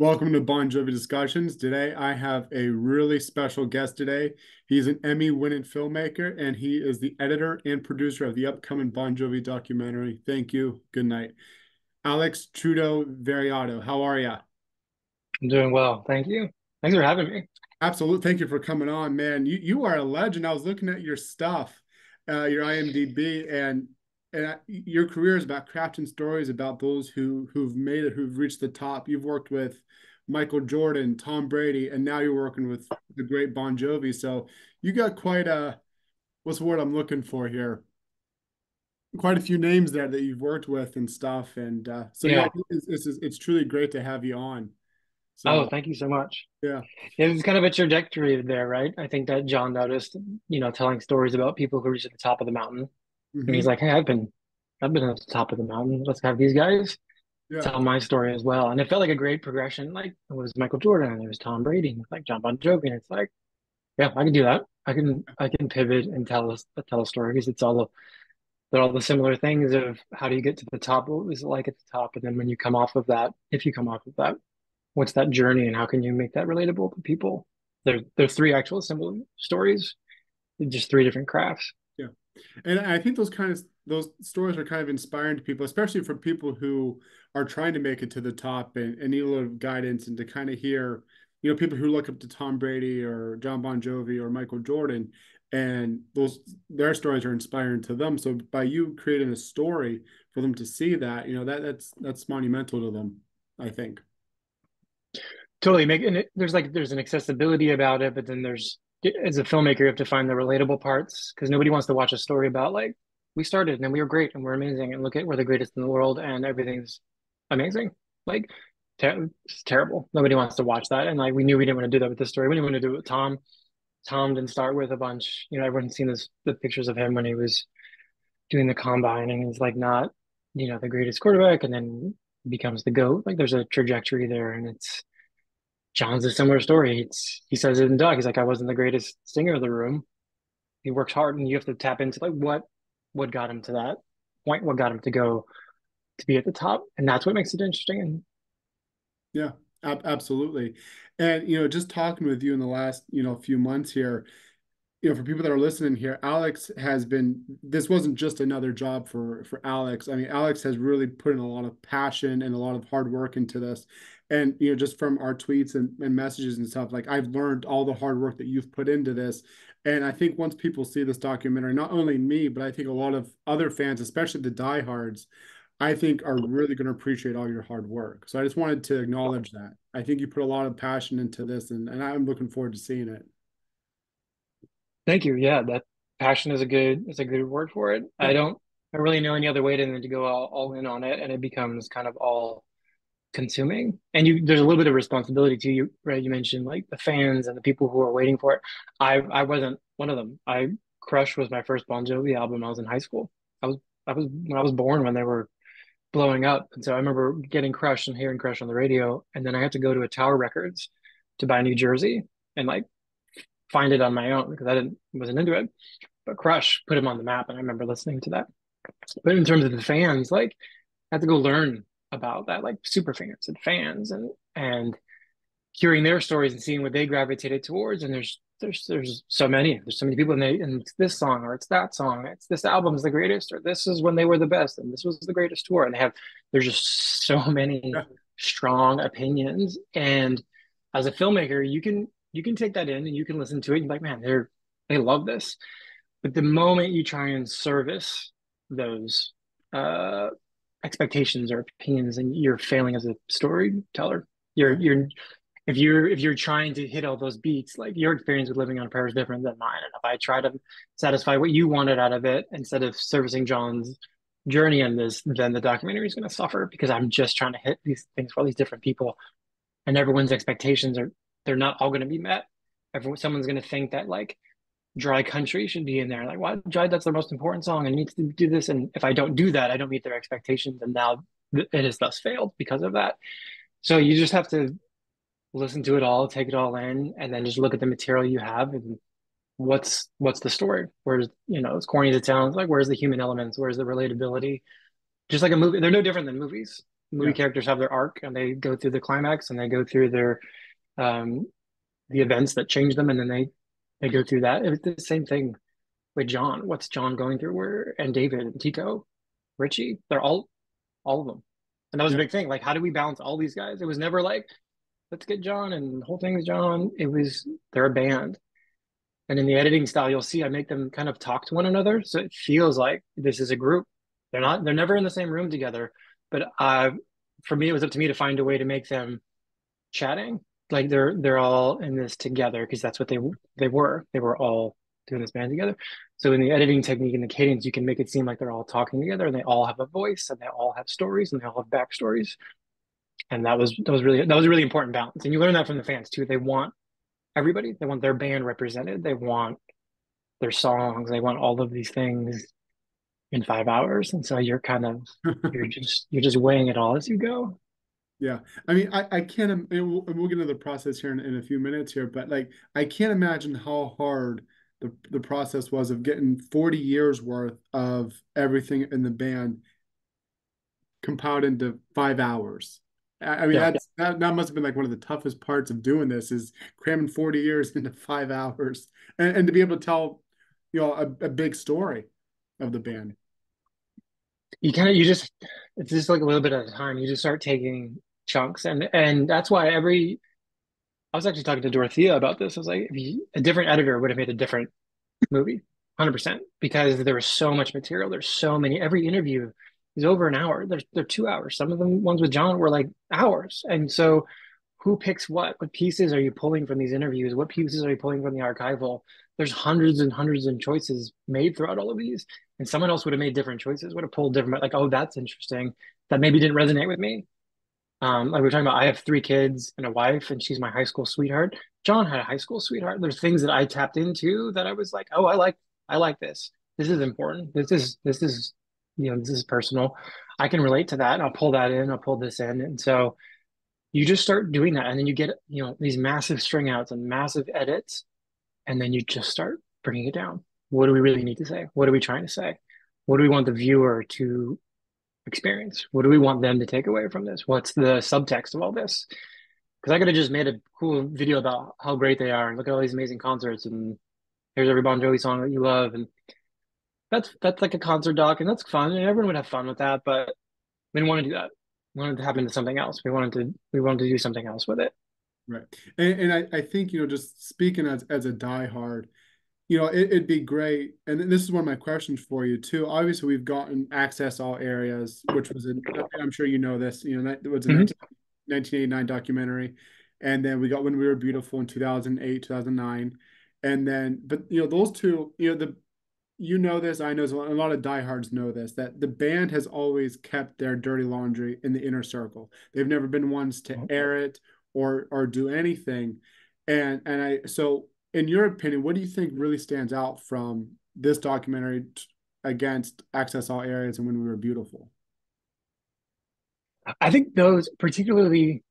Welcome to Bon Jovi Discussions. Today I have a really special guest today. He's an Emmy-winning filmmaker and he is the editor and producer of the upcoming Bon Jovi documentary. Thank you. Good night. Alex Trudeau Viriato, how are you? I'm doing well. Thank you. Thanks for having me. Absolutely. Thank you for coming on, man. You you are a legend. I was looking at your stuff, uh, your IMDb, and and your career is about crafting stories about those who who've made it, who've reached the top. You've worked with Michael Jordan, Tom Brady, and now you're working with the great Bon Jovi. So you got quite a what's the word I'm looking for here? Quite a few names there that you've worked with and stuff. And uh, so yeah, yeah it's, it's, it's truly great to have you on. So, oh, thank you so much. Yeah. It was kind of a trajectory there, right? I think that John noticed, you know, telling stories about people who reach at the top of the mountain Mm-hmm. And he's like, Hey, I've been I've been at the top of the mountain. Let's have these guys yeah. tell my story as well. And it felt like a great progression. Like it was Michael Jordan and it was Tom Brady, and like John Bon Jovi. And it's like, yeah, I can do that. I can I can pivot and tell us tell a story because it's all the they're all the similar things of how do you get to the top? What was it like at the top? And then when you come off of that, if you come off of that, what's that journey and how can you make that relatable to people? There, there's three actual similar stories, just three different crafts. And I think those kind of those stories are kind of inspiring to people, especially for people who are trying to make it to the top and, and need a little guidance and to kind of hear, you know, people who look up to Tom Brady or John Bon Jovi or Michael Jordan, and those their stories are inspiring to them. So by you creating a story for them to see that, you know, that that's that's monumental to them, I think. Totally, making it. There's like there's an accessibility about it, but then there's as a filmmaker, you have to find the relatable parts because nobody wants to watch a story about like we started and we were great and we're amazing and look at we're the greatest in the world and everything's amazing. Like ter- it's terrible. Nobody wants to watch that. And like we knew we didn't want to do that with this story. We didn't want to do it with Tom. Tom didn't start with a bunch. You know, everyone's seen this the pictures of him when he was doing the combine and he's like not, you know, the greatest quarterback and then becomes the GOAT. Like there's a trajectory there and it's John's a similar story. It's, he says it in Doug. He's like, I wasn't the greatest singer of the room. He works hard, and you have to tap into like what what got him to that point, what got him to go to be at the top, and that's what makes it interesting. And yeah, ab- absolutely. And you know, just talking with you in the last you know few months here, you know, for people that are listening here, Alex has been. This wasn't just another job for for Alex. I mean, Alex has really put in a lot of passion and a lot of hard work into this, and you know just from our tweets and, and messages and stuff like i've learned all the hard work that you've put into this. And i think once people see this documentary not only me but i think a lot of other fans especially the diehards i think are really going to appreciate all your hard work. So i just wanted to acknowledge that. I think you put a lot of passion into this and, and i'm looking forward to seeing it. Thank you. Yeah that passion is a good is a good word for it. I don't i really know any other way than to go all, all in on it and it becomes kind of all consuming. And you there's a little bit of responsibility to you right you mentioned like the fans and the people who are waiting for it. I i wasn't one of them. I crush was my first bon jovi album. I was in high school. I was i was when i was born when they were blowing up. And so i remember getting crush and hearing crush on the radio. And then i had to go to a tower records to buy new jersey and like find it on my own because i didn't wasn't into it. But crush put him on the map and i remember listening to that. But in terms of the fans like i had to go learn about that, like super fans and fans and and hearing their stories and seeing what they gravitated towards. And there's there's there's so many. There's so many people and they and it's this song or it's that song. It's this album is the greatest, or this is when they were the best, and this was the greatest tour. And they have there's just so many yeah. strong opinions. And as a filmmaker, you can you can take that in and you can listen to it and like, man, they're they love this. But the moment you try and service those uh expectations or opinions and you're failing as a storyteller? You're you're if you're if you're trying to hit all those beats like your experience with living on a prayer is different than mine. And if i try to satisfy what you wanted out of it instead of servicing john's journey in this then the documentary is going to suffer because i'm just trying to hit these things for all these different people. And everyone's expectations are they're not all going to be met. Everyone someone's going to think that like dry country should be in there. Like, why dry? That's the most important song. I need to do this. And if I don't do that, I don't meet their expectations. And now it has thus failed because of that. So you just have to listen to it all, take it all in, and then just look at the material you have and what's what's the story. Where's you know, as corny as it sounds, like where's the human elements? Where's the relatability? Just like a movie, they're no different than movies. movie Yeah. characters have their arc and they go through the climax and they go through their um the events that change them and then they they go through that. It's the same thing with John. What's John going through? Where and David and Tico, Richie, they're all all of them. And that was a big thing. Like, how do we balance all these guys? It was never like, let's get John and the whole thing's John. It was they're a band. And in the editing style, you'll see I make them kind of talk to one another. So it feels like this is a group. They're not, they're never in the same room together. But uh, for me, it was up to me to find a way to make them chatting. Like they're they're all in this together because that's what they they were. They were all doing this band together. So in the editing technique and the cadence, you can make it seem like they're all talking together and they all have a voice and they all have stories and they all have backstories. And that was that was really that was a really important balance. And you learn that from the fans too. They want everybody. They want their band represented. They want their songs. They want all of these things in five hours. And so you're kind of you're just you're just weighing it all as you go. Yeah, I mean, I, I can't, and we'll, we'll get into the process here in, in a few minutes here, but like, I can't imagine how hard the, the process was of getting 40 years worth of everything in the band compiled into five hours. I, I mean, Yeah. that's, that, that must have been like one of the toughest parts of doing this is cramming 40 years into five hours and, and to be able to tell, you know, a, a big story of the band. You kind of you just it's just like a little bit at a time. You just start taking chunks and and that's why every I was actually talking to Dorothea about this. I was like, a different editor would have made a different movie, 100%, because there was so much material. There's so many. Every interview is over an hour. There's they're two hours. Some of the ones with John were like hours. And so who picks what? What pieces are you pulling from these interviews? What pieces are you pulling from the archival? There's hundreds and hundreds of choices made throughout all of these. And someone else would have made different choices, would have pulled different, like, oh, that's interesting. That maybe didn't resonate with me. Um, like we are talking about, I have three kids and a wife, and she's my high school sweetheart. John had a high school sweetheart. There's things that I tapped into that I was like, oh, I like, I like this. This is important. This is, this is, you know, this is personal. I can relate to that, and I'll pull that in. I'll pull this in, and so you just start doing that, and then you get, you know, these massive string outs and massive edits, and then you just start bringing it down. What do we really need to say? What are we trying to say? What do we want the viewer to experience? What do we want them to take away from this? What's the subtext of all this? Because I could have just made a cool video about how great they are and look at all these amazing concerts and here's every Bon Jovi song that you love and that's that's like a concert doc and that's fun and everyone would have fun with that, but we didn't want to do that. We wanted to happen to something else. We wanted to we wanted to do something else with it. Right. And, and I, I think, you know, just speaking as, as a diehard, you know, it, would be great. And this is one of my questions for you too. Obviously, we've gotten access all areas, which was, in, I'm sure you know this, you know, that was a mm -hmm. 1989 documentary. And then we got When We Were Beautiful in 2008, 2009. And then, but, you know, those two, you know, the, you know this, I know this, a lot of diehards know this, that the band has always kept their dirty laundry in the inner circle. They've never been ones to Okay. air it or or do anything. And and I so in your opinion, what do you think really stands out from this documentary against Access All Areas and When We Were Beautiful? I think those, particularly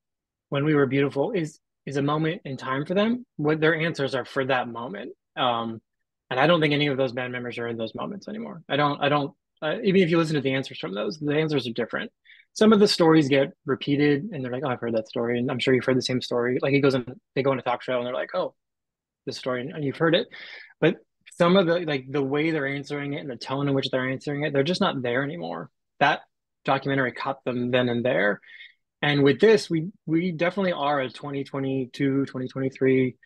when we were beautiful, is is a moment in time for them. What their answers are for that moment. Um, and I don't think any of those band members are in those moments anymore. I don't. I don't. Uh, even if you listen to the answers from those, the answers are different. Some of the stories get repeated, and they're like, "Oh, I've heard that story," and I'm sure you've heard the same story. Like he goes and they go on a talk show, and they're like, "Oh, this story," and you've heard it. But some of the like the way they're answering it and the tone in which they're answering it, they're just not there anymore. That documentary caught them then and there. And with this, we we definitely are a 2022, 2023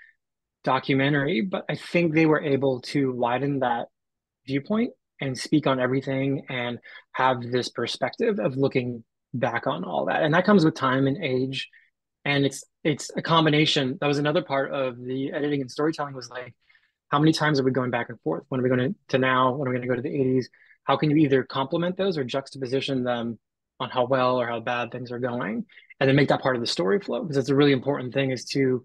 documentary, but I think they were able to widen that viewpoint and speak on everything and have this perspective of looking back on all that. And that comes with time and age. And it's it's a combination. That was another part of the editing and storytelling was like, how many times are we going back and forth? When are we going to, now? When are we going to go to the 80s? How can you either complement those or juxtaposition them on how well or how bad things are going and then make that part of the story flow because it's a really important thing is to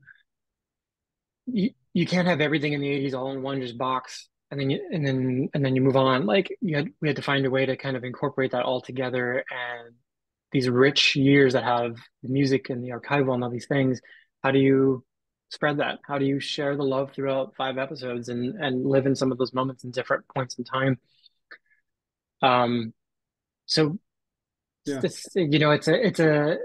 you, you can't have everything in the 80s all in one just box and then you and then and then you move on like you had we had to find a way to kind of incorporate that all together and these rich years that have the music and the archival and all these things how do you spread that how do you share the love throughout five episodes and and live in some of those moments in different points in time um so Yeah. It's, you know, it's a it's a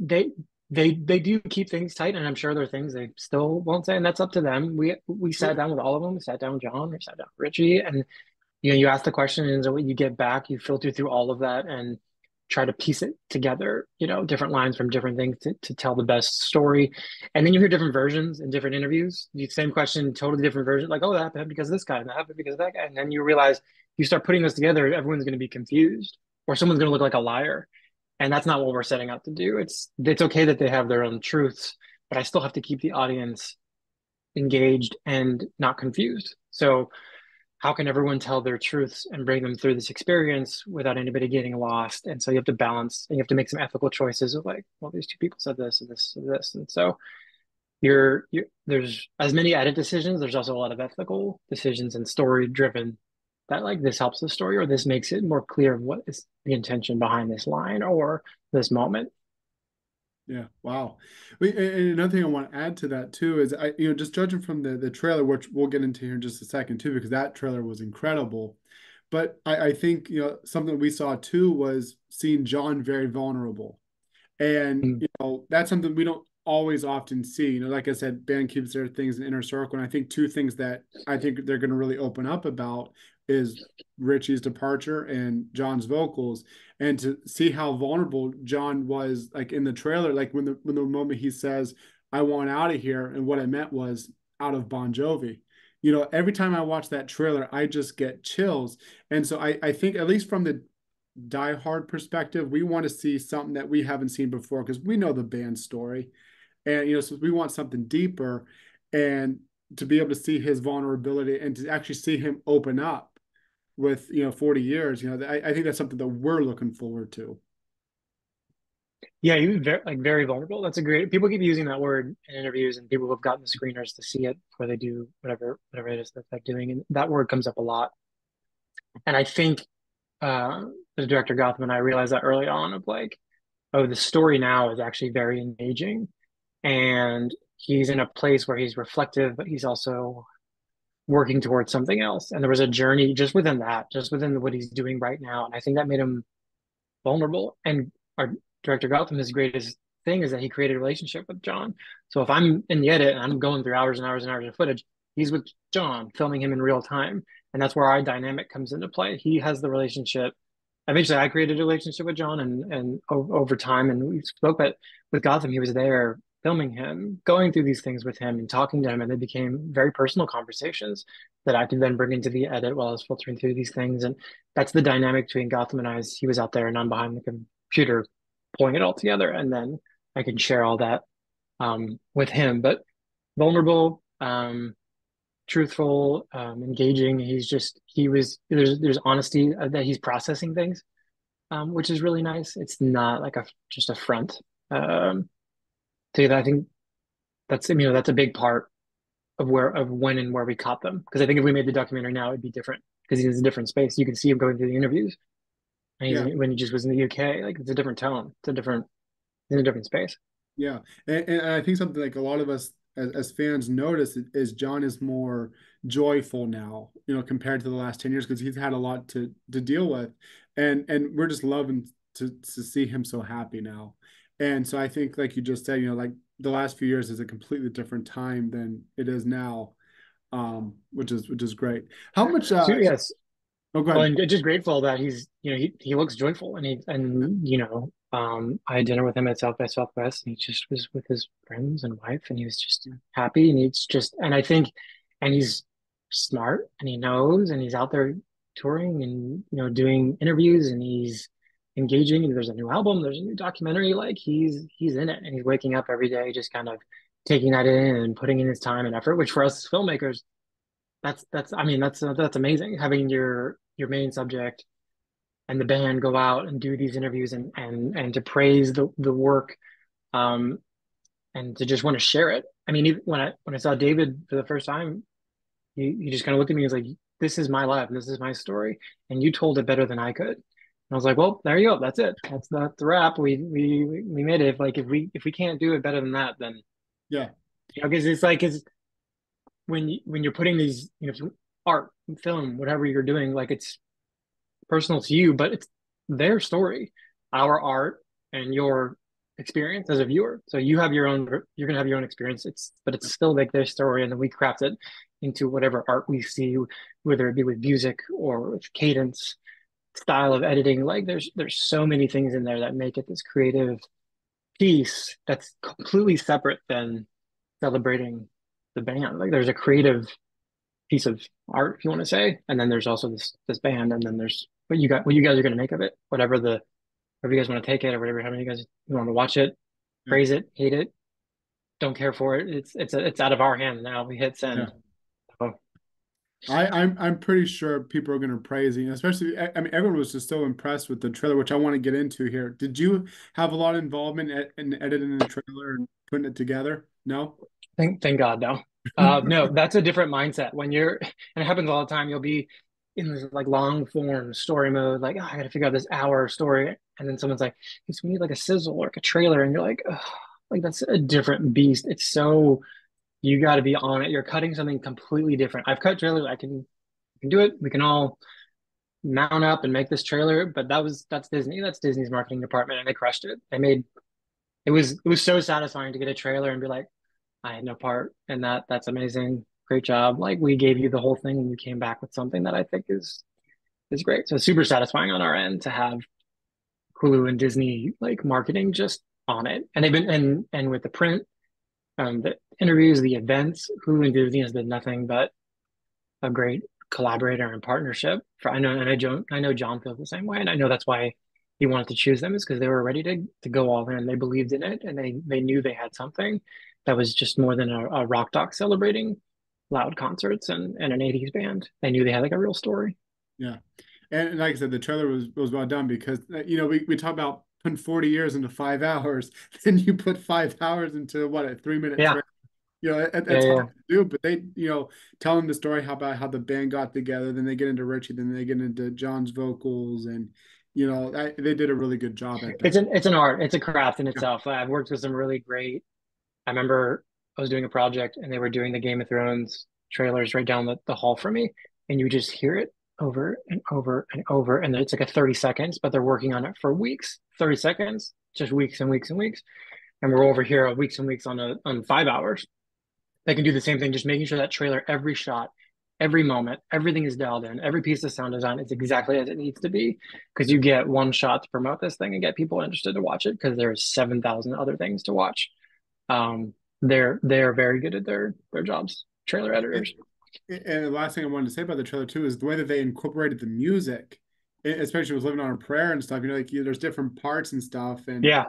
they they they do keep things tight, and I'm sure there are things they still won't say, and that's up to them. We we sat down with all of them. We sat down with John. We sat down with Richie, and you know, you ask the question, and what you get back, you filter through all of that and try to piece it together. You know, different lines from different things to, to tell the best story, and then you hear different versions in different interviews. The same question, totally different version. Like, oh, that happened because of this guy, and that happened because of that guy, and then you realize you start putting this together, everyone's going to be confused, or someone's going to look like a liar and that's not what we're setting out to do it's it's okay that they have their own truths but i still have to keep the audience engaged and not confused so how can everyone tell their truths and bring them through this experience without anybody getting lost? And so you have to balance and you have to make some ethical choices of like well these two people said this and this and this. And so you're, you're there's as many edit decisions there's also a lot of ethical decisions and story driven that like this helps the story or this makes it more clear what is the intention behind this line or this moment yeah wow and another thing i want to add to that too is i you know just judging from the the trailer which we'll get into here in just a second too because that trailer was incredible but i i think you know something we saw too was seeing john very vulnerable and mm. you know that's something we don't always often see. You know, like I said, band keeps their things in inner circle. And I think two things that I think they're going to really open up about is Richie's departure and John's vocals, and to see how vulnerable John was, like in the trailer, like when the when the moment he says, "I want out of here," and what I meant was out of Bon Jovi. You know, every time I watch that trailer, I just get chills, and so I I think at least from the die hard perspective, we want to see something that we haven't seen before because we know the band story, and you know, so we want something deeper, and to be able to see his vulnerability and to actually see him open up with you know 40 years you know I, I think that's something that we're looking forward to. Yeah was very like very vulnerable. That's a great people keep using that word in interviews and people have gotten the screeners to see it before they do whatever whatever it is that they're doing and that word comes up a lot. And i think uh the director gotham and i realized that early on of like oh the story now is actually very engaging and he's in a place where he's reflective but he's also working towards something else. And there was a journey just within that, just within what he's doing right now. And I think that made him vulnerable. And our director Gotham, his greatest thing is that he created a relationship with John. So if I'm in the edit and I'm going through hours and hours and hours of footage, he's with John, filming him in real time. And that's where our dynamic comes into play. He has the relationship. Eventually, I created a relationship with John, and and over time, and we spoke. But with Gotham, he was there filming him, going through these things with him and talking to him, and they became very personal conversations that I could then bring into the edit while I was filtering through these things. And that's the dynamic between Gotham and I. Is he was out there and I'm behind the computer, pulling it all together, and then I can share all that um, with him. But vulnerable, um, truthful, um, engaging. He's just he was there's there's honesty that he's processing things, um, which is really nice. It's not like a just a front. Um, so I think that's you know that's a big part of where of when and where we caught them. Because I think if we made the documentary now, it'd be different because he's in a different space. You can see him going through the interviews. And yeah. when he just was in the UK, like it's a different tone. It's a different in a different space. Yeah, and, and I think something like a lot of us as, as fans notice is John is more joyful now, you know, compared to the last ten years because he's had a lot to to deal with, and and we're just loving to to see him so happy now. And so I think, like you just said, you know, like the last few years is a completely different time than it is now, um, which is which is great. How much? Uh, so, yes. Oh, go ahead. Well, and just grateful that he's, you know, he, he looks joyful and he, and, you know, um, I had dinner with him at South by Southwest and he just was with his friends and wife and he was just happy and he's just, and I think, and he's smart and he knows and he's out there touring and, you know, doing interviews and he's, engaging. There's a new album, there's a new documentary. Like he's he's in it and he's waking up every day just kind of taking that in and putting in his time and effort. Which for us filmmakers, that's that's I mean that's that's amazing having your your main subject and the band go out and do these interviews and and and to praise the the work, um, and to just want to share it. I mean, when I when I saw David for the first time, he, he just kind of looked at me and was like, "This is my life. This is my story, and you told it better than I could." I was like, well, there you go. That's it. That's the, the wrap. We we we made it. Like if we if we can't do it better than that, then yeah, you know, because it's like it's when you when you're putting these you know art, film, whatever you're doing, like it's personal to you, but it's their story. our art and your experience as a viewer. So you have your own, you're gonna have your own experience. It's but it's still like their story, and then we craft it into whatever art we see, whether it be with music or with cadence, style of editing. Like there's there's so many things in there that make it this creative piece that's completely separate than celebrating the band. Like there's a creative piece of art, if you want to say, and then there's also this this band, and then there's what you got, what you guys are going to make of it, whatever the, whatever you guys want to take it, or whatever, how many you guys you want to watch it, mm. praise it, hate it, don't care for it. It's it's a, it's out of our hands now. We hit send. Yeah. I, I'm I'm pretty sure people are going to praise you, especially. I mean, everyone was just so impressed with the trailer, which I want to get into here. Did you have a lot of involvement in editing the trailer and putting it together? No. Thank thank God, no. Uh, no, that's a different mindset. When you're, and it happens all the time. You'll be in this like long form story mode, like oh, I got to figure out this hour story, and then someone's like, hey, "We need like a sizzle or like a trailer," and you're like, oh, "Like that's a different beast." It's so you got to be on it. You're cutting something completely different. I've cut trailers. I can, can do it. We can all mount up and make this trailer. But that was that's Disney. That's Disney's marketing department, and they crushed it. They made it was it was so satisfying to get a trailer and be like, I had no part in that. That's amazing. Great job. Like we gave you the whole thing, and you came back with something that I think is is great. So super satisfying on our end to have Hulu and Disney like marketing just on it, and they've been and and with the print um, the interviews, the events, Hulu and Disney has been nothing but a great collaborator and partnership. For I know, and I don't, I know John feels the same way, and I know that's why he wanted to choose them is because they were ready to to go all in. They believed in it, and they they knew they had something that was just more than a, a rock doc celebrating loud concerts and, and an 80s band. They knew they had like a real story. Yeah. And like I said, the trailer was was well done because you know we, we talk about putting 40 years into five hours, then you put five hours into what a three minute yeah. You know, it, it's yeah, hard to do, but they, you know, tell them the story how about how the band got together, then they get into Richie, then they get into John's vocals, and you know, I, they did a really good job at that. It's an it's an art, it's a craft in itself. Yeah. I've worked with some really great. I remember I was doing a project and they were doing the Game of Thrones trailers right down the, the hall from me, and you just hear it over and over and over. And it's like a 30 seconds, but they're working on it for weeks. 30 seconds, just weeks and weeks and weeks. And we're over here weeks and weeks on a on five hours. They can do the same thing, just making sure that trailer, every shot, every moment, everything is dialed in. Every piece of sound design is exactly as it needs to be. Because you get one shot to promote this thing and get people interested to watch it because there's seven thousand other things to watch. Um, they're they're very good at their their jobs, trailer editors. And the last thing I wanted to say about the trailer too is the way that they incorporated the music, especially with living on a prayer and stuff. You know, like you, there's different parts and stuff, and yeah,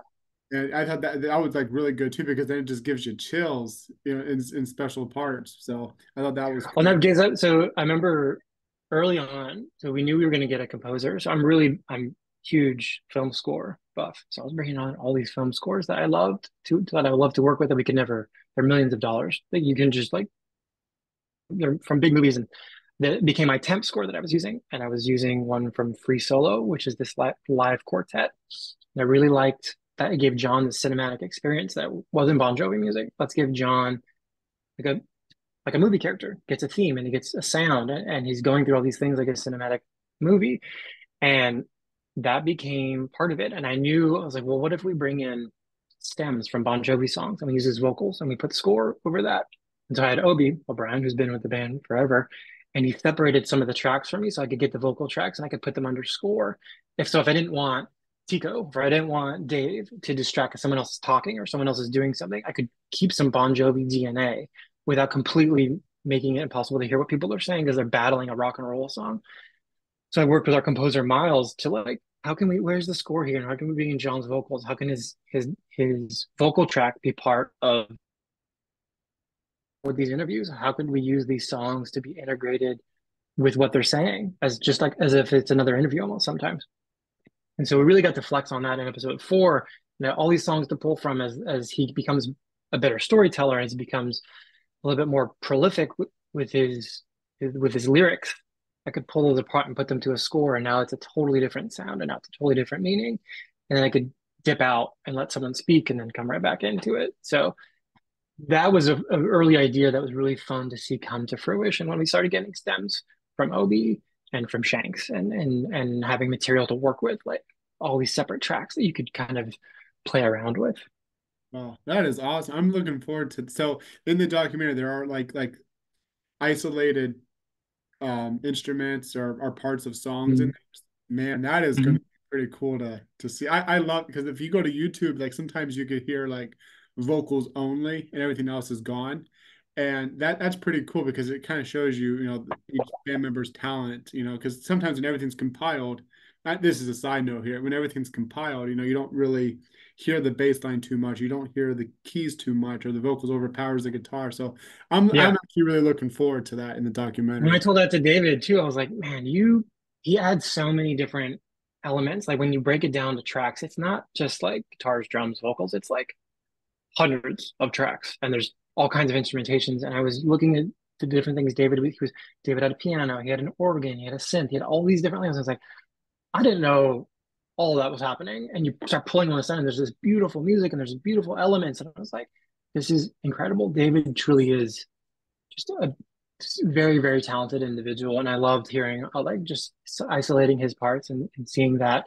and I thought that that was like really good too because then it just gives you chills, you know, in, in special parts. So I thought that was. Cool. Well, that so I remember early on, so we knew we were going to get a composer. So I'm really I'm huge film score buff. So I was bringing on all these film scores that I loved to that I would love to work with that we could never. They're millions of dollars that you can just like they're from big movies and that became my temp score that I was using. And I was using one from Free Solo, which is this live, live quartet. And I really liked that it gave John the cinematic experience that wasn't Bon Jovi music. Let's give John like a like a movie character gets a theme and he gets a sound and he's going through all these things like a cinematic movie. And that became part of it. And I knew I was like, well, what if we bring in stems from Bon Jovi songs and we use his vocals and we put score over that? And so I had Obie O'Brien, who's been with the band forever, and he separated some of the tracks for me so I could get the vocal tracks and I could put them under score. If so, if I didn't want Tico or I didn't want Dave to distract if someone else is talking or someone else is doing something, I could keep some Bon Jovi DNA without completely making it impossible to hear what people are saying because they're battling a rock and roll song. So I worked with our composer Miles to like, how can we? Where's the score here? And how can we bring in John's vocals? How can his his his vocal track be part of with these interviews? How could we use these songs to be integrated with what they're saying as just like as if it's another interview almost sometimes? And so we really got to flex on that in episode four. Now all these songs to pull from as as he becomes a better storyteller as he becomes a little bit more prolific with, his, his with his lyrics. I could pull those apart and put them to a score and now it's a totally different sound and now it's a totally different meaning. And then i could dip out and let someone speak and then come right back into it. So that was an early idea that was really fun to see come to fruition when we started getting stems from Obie and from Shanks and and and having material to work with. Like all these separate tracks that you could kind of play around with. Oh, that is awesome. I'm looking forward to so in the documentary there are like like isolated um instruments or, or parts of songs mm-hmm. and man, that is mm-hmm. gonna be pretty cool to to see. I, I love because if you go to YouTube, like sometimes you could hear like vocals only and everything else is gone. And that that's pretty cool because it kind of shows you, you know, each band member's talent, you know, because sometimes when everything's compiled, this is a side note here, when everything's compiled, you know, you don't really hear the bass line too much. You don't hear the keys too much or the vocals overpowers the guitar. So I'm yeah. I'm actually really looking forward to that in the documentary. When I told that to David too, I was like, man, you he adds so many different elements. Like when you break it down to tracks, it's not just like guitars, drums, vocals. It's like hundreds of tracks, and there's all kinds of instrumentations. And I was looking at the different things David he was. David had a piano, he had an organ, he had a synth, he had all these different things. I was like, I didn't know all that was happening. And you start pulling on the side, and there's this beautiful music, and there's beautiful elements, and I was like, this is incredible. David truly is just a very very talented individual and i loved hearing uh, like just isolating his parts and, and seeing that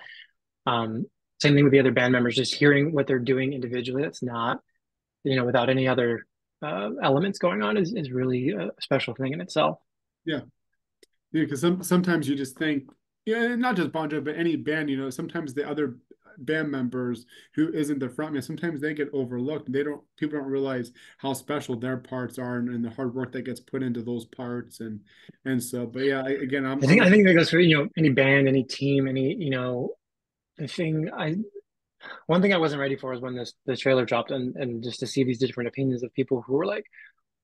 um, same thing with the other band members just hearing what they're doing individually that's not you know without any other uh, elements going on is, is really a special thing in itself yeah yeah because some, sometimes you just think yeah not just bon jovi but any band you know sometimes the other band members who isn't the frontman, sometimes they get overlooked. They don't people don't realize how special their parts are and, and, the hard work that gets put into those parts and and so. But yeah, again, I'm, I think I think that goes for you know any band, any team, any you know the thing I one thing I wasn't ready for is when this the trailer dropped and and just to see these different opinions of people who were like,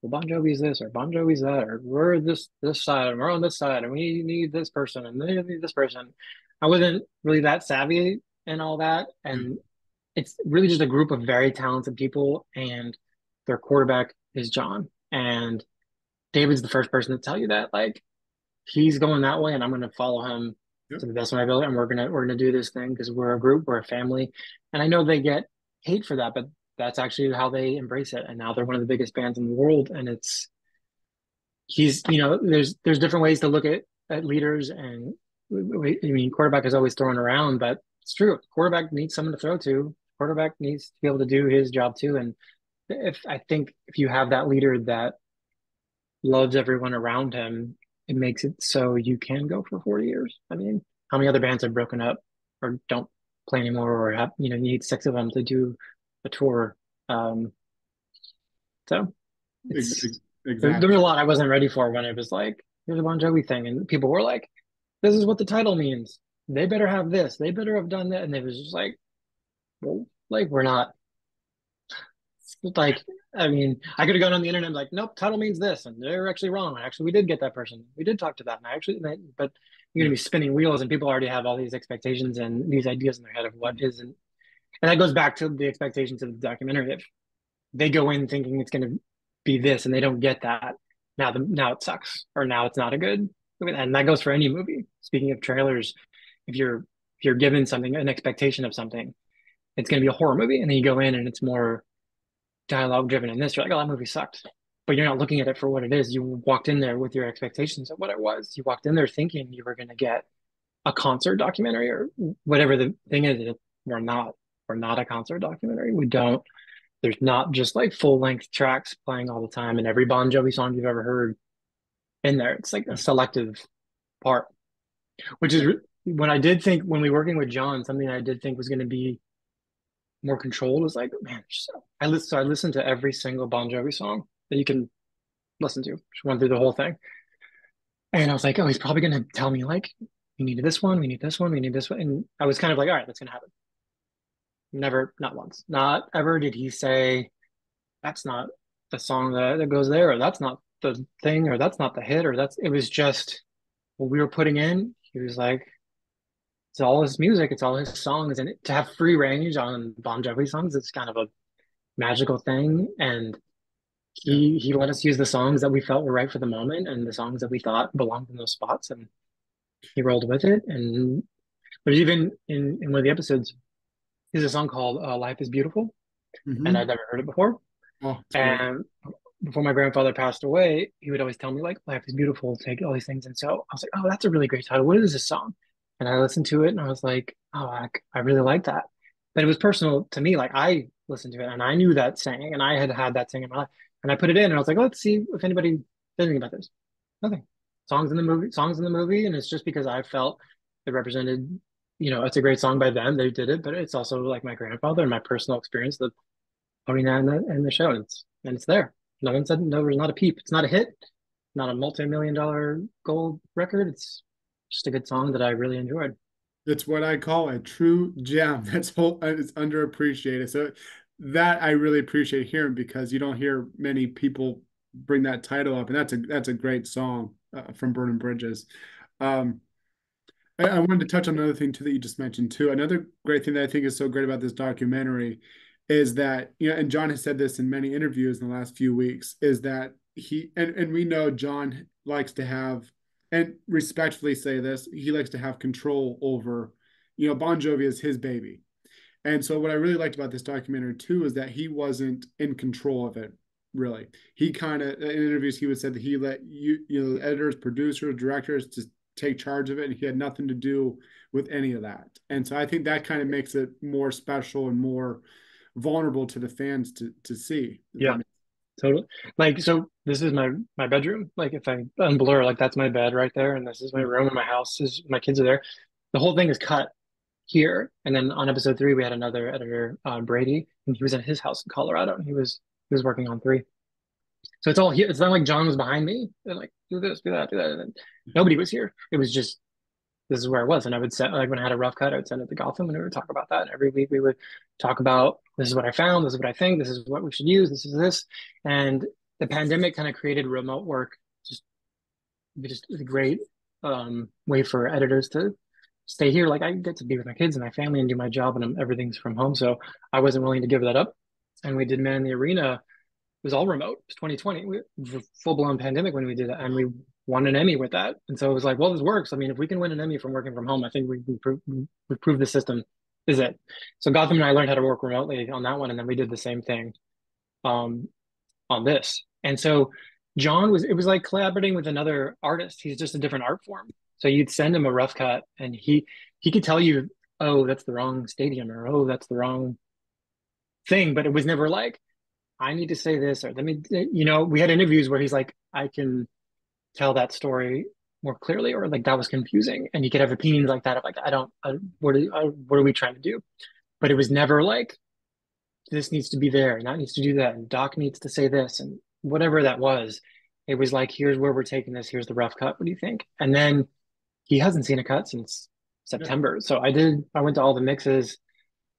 well, Bon Jovi's this or Bon Jovi's that, or we're this this side and we're on this side and we need this person and they need this person. I wasn't really that savvy and all that. And mm-hmm. it's really just a group of very talented people, and their quarterback is John. And David's the first person to tell you that, like, he's going that way, and I'm going to follow him yep. to the best my ability, and we're gonna we're gonna do this thing because we're a group, we're a family. And I know they get hate for that, but that's actually how they embrace it. And now they're one of the biggest bands in the world, and it's he's you know there's there's different ways to look at at leaders and I mean quarterback is always thrown around, but it's true. Quarterback needs someone to throw to. Quarterback needs to be able to do his job too. And if I think if you have that leader that loves everyone around him, it makes it so you can go for 40 years. I mean, how many other bands have broken up or don't play anymore or have, you know, you need six of them to do a tour. Um, so exactly. there, there was a lot I wasn't ready for when it was like, here's a Bon Jovi thing. And people were like, this is what the title means they better have this, they better have done that. And it was just like, well, like we're not like I mean, I could have gone on the internet and like, nope, title means this, and they're actually wrong. Actually, we did get that person. We did talk to that, and I actually, but you're gonna be spinning wheels, and people already have all these expectations and these ideas in their head of what is, and that goes back to the expectations of the documentary. If they go in thinking it's gonna be this, and they don't get that, now the now it sucks, or now it's not a good, and that goes for any movie. Speaking of trailers, if you're if you're given something an expectation of something it's going to be a horror movie and then you go in and it's more dialogue driven in this you're like oh that movie sucked. But you're not looking at it for what it is. You walked in there with your expectations of what it was. You walked in there thinking you were going to get a concert documentary or whatever the thing is we're not we're not a concert documentary. We don't. There's not just like full length tracks playing all the time and every bon jovi song you've ever heard in there. It's like a selective part which is when I did think when we were working with John, something I did think was going to be more controlled was like, man, I listen. So I listened to every single Bon Jovi song that you can listen to. Just went through the whole thing, and I was like, oh, he's probably going to tell me like, we need this one, we need this one, we need this one, and I was kind of like, all right, that's going to happen. Never, not once, not ever did he say, that's not the song that, that goes there, or that's not the thing, or that's not the hit, or that's. It was just what we were putting in. He was like, it's all his music, it's all his songs, and to have free range on Bon Jovi songs, it's kind of a magical thing. And he he let us use the songs that we felt were right for the moment, and the songs that we thought belonged in those spots, and he rolled with it. And there's even in in one of the episodes, there's a song called uh, "Life Is Beautiful," mm-hmm. and I'd never heard it before. Oh, and before my grandfather passed away, he would always tell me like, "Life is beautiful," take all these things. And so I was like, "Oh, that's a really great title. What is this song?" And I listened to it and I was like, oh, I, I really like that. But it was personal to me. Like I listened to it and I knew that saying and I had had that saying in my life. And I put it in and I was like, let's see if anybody does anything about this. Nothing. Songs in the movie, songs in the movie. And it's just because I felt it represented, you know, it's a great song by them. They did it, but it's also like my grandfather and my personal experience that putting that in the, in the show. And it's, and it's there. No one said no, there's not a peep. It's not a hit, not a multi-million dollar gold record. It's just a good song that I really enjoyed. It's what I call a true gem. That's whole, it's underappreciated. So that I really appreciate hearing because you don't hear many people bring that title up, and that's a that's a great song uh, from Burning Bridges. Um, I, I, wanted to touch on another thing too that you just mentioned too. Another great thing that I think is so great about this documentary is that you know, and John has said this in many interviews in the last few weeks, is that he and and we know John likes to have and respectfully say this, he likes to have control over, you know, Bon Jovi is his baby. And so what I really liked about this documentary too is that he wasn't in control of it really. He kind of in interviews he would say that he let you you know editors, producers, directors just take charge of it and he had nothing to do with any of that. And so I think that kind of makes it more special and more vulnerable to the fans to to see. Yeah. Totally. Like so this is my my bedroom. Like if I unblur, like that's my bed right there, and this is my room and my house is my kids are there. The whole thing is cut here. And then on episode three, we had another editor, uh, Brady, and he was in his house in Colorado and he was he was working on three. So it's all here. It's not like John was behind me. They're like, do this, do that, do that. And nobody was here. It was just this is where I was. And I would set like when I had a rough cut, I would send it to Gotham and we would talk about that. And every week we would talk about this is what I found, this is what I think, this is what we should use, this is this. And the pandemic kind of created remote work, just just a great um, way for editors to stay here. Like I get to be with my kids and my family and do my job and everything's from home. So I wasn't willing to give that up. And we did Man in the Arena. It was all remote. It was 2020, full blown pandemic when we did that. And we won an Emmy with that. And so it was like, well, this works. I mean, if we can win an Emmy from working from home, I think we we, prove, we proved the system is it. So Gotham and I learned how to work remotely on that one, and then we did the same thing um, on this. And so John was it was like collaborating with another artist. He's just a different art form. So you'd send him a rough cut, and he he could tell you, oh, that's the wrong stadium, or oh, that's the wrong thing. But it was never like, I need to say this, or let me, you know, we had interviews where he's like, I can tell that story more clearly or like that was confusing and you could have opinions like that of like i don't I, what are I, what are we trying to do but it was never like this needs to be there and that needs to do that and doc needs to say this and whatever that was it was like here's where we're taking this here's the rough cut what do you think and then he hasn't seen a cut since september yeah. so i did i went to all the mixes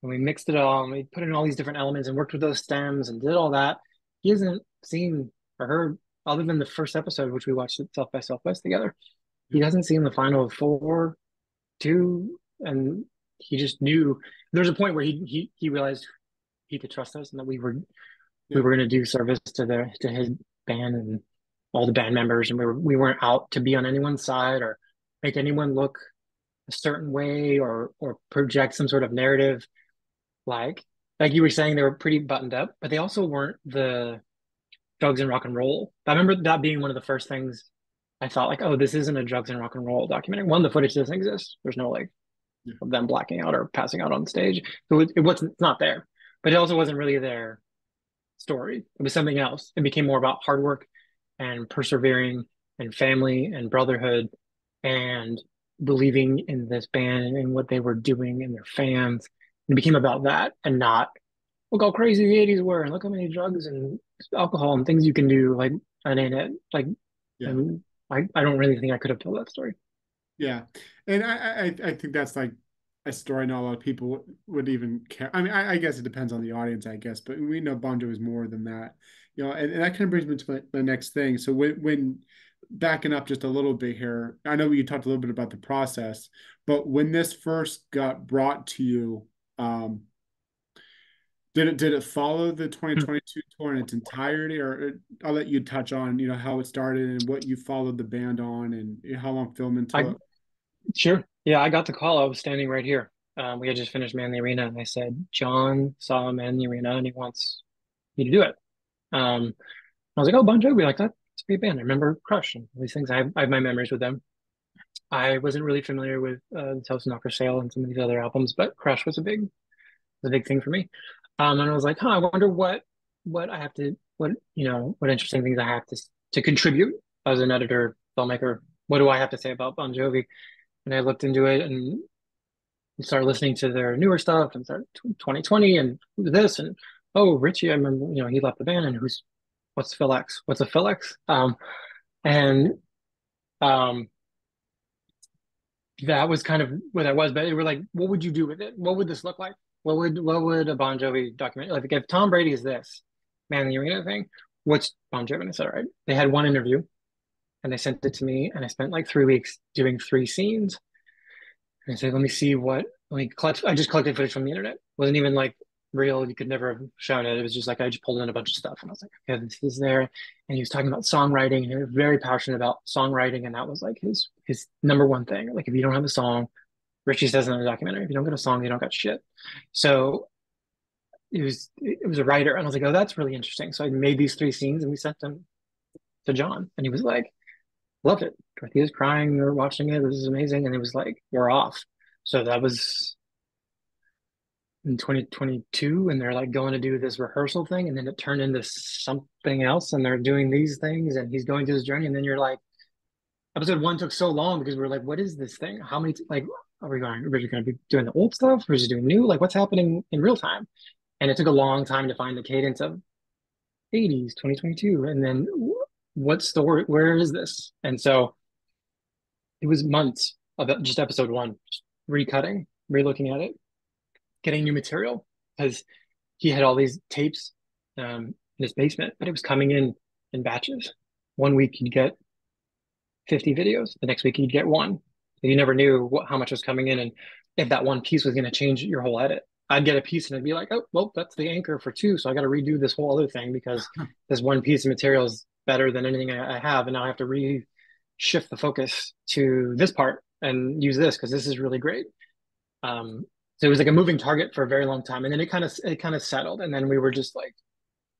and we mixed it all and we put in all these different elements and worked with those stems and did all that he hasn't seen or heard other than the first episode, which we watched at South by Southwest together, he hasn't seen the final four, two, and he just knew there was a point where he he he realized he could trust us and that we were yeah. we were going to do service to the to his band and all the band members, and we were we weren't out to be on anyone's side or make anyone look a certain way or or project some sort of narrative. Like like you were saying, they were pretty buttoned up, but they also weren't the drugs and rock and roll. I remember that being one of the first things I thought like, oh, this isn't a drugs and rock and roll documentary. One, the footage doesn't exist. There's no like yeah. of them blacking out or passing out on stage. So it, it wasn't it's not there. But it also wasn't really their story. It was something else. It became more about hard work and persevering and family and brotherhood and believing in this band and what they were doing and their fans. It became about that and not look how crazy the 80s were. And look how many drugs and alcohol and things you can do like that ain't it like yeah. I, I don't really think i could have told that story. Yeah. And i i, I think that's like a story not a lot of people would even care. I mean I, I guess it depends on the audience i guess but we know bon is more than that you know and, and that kind of brings me to my, my next thing. So when when backing up just a little bit here i know you talked a little bit about the process but when this first got brought to you um did it did it follow the 2022 tour in its entirety, or uh, I'll let you touch on you know how it started and what you followed the band on and how long filming took? I, sure, yeah, I got the call. I was standing right here. Um, we had just finished Man in the Arena, and I said John saw Man in the Arena and he wants me to do it. Um, I was like, oh, Bon Jovi, we like that. It's a great band. I remember Crush and these things. I have, I have my memories with them. I wasn't really familiar with uh, Toast Not for Sale and some of these other albums, but Crush was a big was a big thing for me. Um, and I was like, huh, I wonder what what I have to what you know what interesting things I have to to contribute as an editor filmmaker. What do I have to say about Bon Jovi? And I looked into it and started listening to their newer stuff and started 2020 and this and oh Richie, I remember you know he left the band and who's what's Phil X? What's a Phil X? Um, and um, that was kind of what I was. But they were like, what would you do with it? What would this look like? What would what would a Bon Jovi documentary like if Tom Brady is this man in the arena thing? What's Bon Jovi? And I said, all right. They had one interview, and they sent it to me, and I spent like three weeks doing three scenes. And I said, let me see what. Let me collect. I just collected footage from the internet. It wasn't even like real. You could never have shown it. It was just like I just pulled in a bunch of stuff, and I was like, okay, this is there. And he was talking about songwriting, and he was very passionate about songwriting, and that was like his his number one thing. Like if you don't have a song, Richie says in the documentary, if you don't get a song, you don't got shit. So it was it was a writer, and I was like, oh, that's really interesting. So I made these three scenes, and we sent them to John, and he was like, loved it. Dorothy Dorothea's crying, we were watching it. This is amazing, and it was like, we're off. So that was in 2022 and they're like going to do this rehearsal thing and then it turned into something else and they're doing these things and he's going through his journey and then you're like episode one took so long because we are like what is this thing how many like are we going we going to be doing the old stuff or is it doing new like what's happening in real time and it took a long time to find the cadence of 80s 2022 and then what story where is this and so it was months of just episode one just recutting relooking at it getting new material because he had all these tapes um, in his basement, but it was coming in in batches. One week you'd get 50 videos, the next week you'd get one. You never knew what, how much was coming in and if that one piece was going to change your whole edit. I'd get a piece and I'd be like, oh, well, that's the anchor for two. So I got to redo this whole other thing because this one piece of material is better than anything I, I have. And now I have to re shift the focus to this part and use this because this is really great. Um, so it was like a moving target for a very long time and then it kind of it kind of settled and then we were just like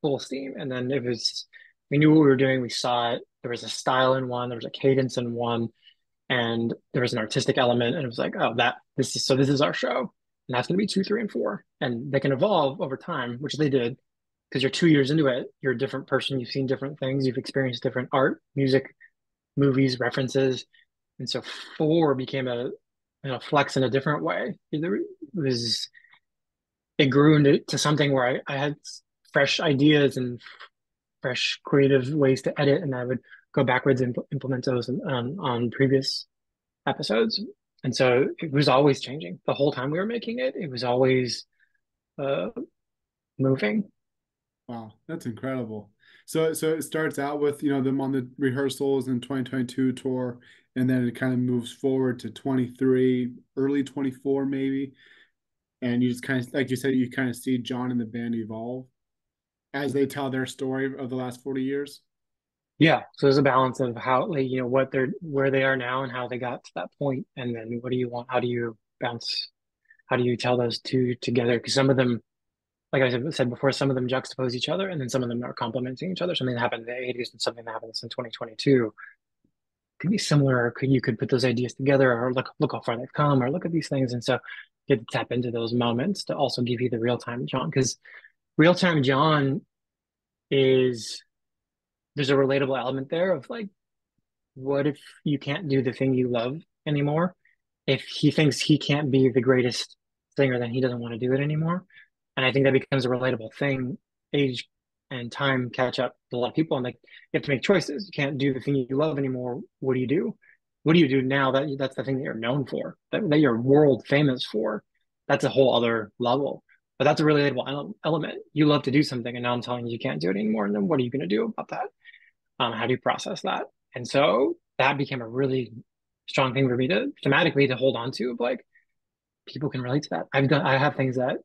full steam and then it was we knew what we were doing we saw it there was a style in one there was a cadence in one and there was an artistic element and it was like oh that this is so this is our show. And that's going to be two three and four. And they can evolve over time which they did because you're two years into it. You're a different person. You've seen different things. You've experienced different art music movies references. And so four became a you know flex in a different way. It was it grew into to something where I, I had fresh ideas and fresh creative ways to edit, and I would go backwards and implement those on, on previous episodes. And so it was always changing the whole time we were making it. It was always uh, moving. Wow, that's incredible. So so it starts out with you know them on the rehearsals and 2022 tour, and then it kind of moves forward to 23, early 24 maybe. And you just kind of, like you said, you kind of see John and the band evolve as they tell their story of the last 40 years. Yeah. So there's a balance of how, like, you know, what they're, where they are now and how they got to that point. And then what do you want? How do you bounce? How do you tell those two together? Because some of them, like I said before, some of them juxtapose each other and then some of them are complementing each other. Something that happened in the 80s and something that happened in 2022 could be similar or could you could put those ideas together or look look how far they've come or look at these things and so get to tap into those moments to also give you the real time john because real time john is there's a relatable element there of like what if you can't do the thing you love anymore? If he thinks he can't be the greatest singer then he doesn't want to do it anymore. And i think that becomes a relatable thing. Age and time catch up to a lot of people and like you have to make choices. You can't do the thing you love anymore. What do you do? What do you do now that that's the thing that you're known for that, that you're world famous for? That's a whole other level but that's a relatable element. You love to do something and now i'm telling you you can't do it anymore and then what are you going to do about that? Um, how do you process that? And so that became a really strong thing for me to thematically to hold on to of like people can relate to that. I've done i have things that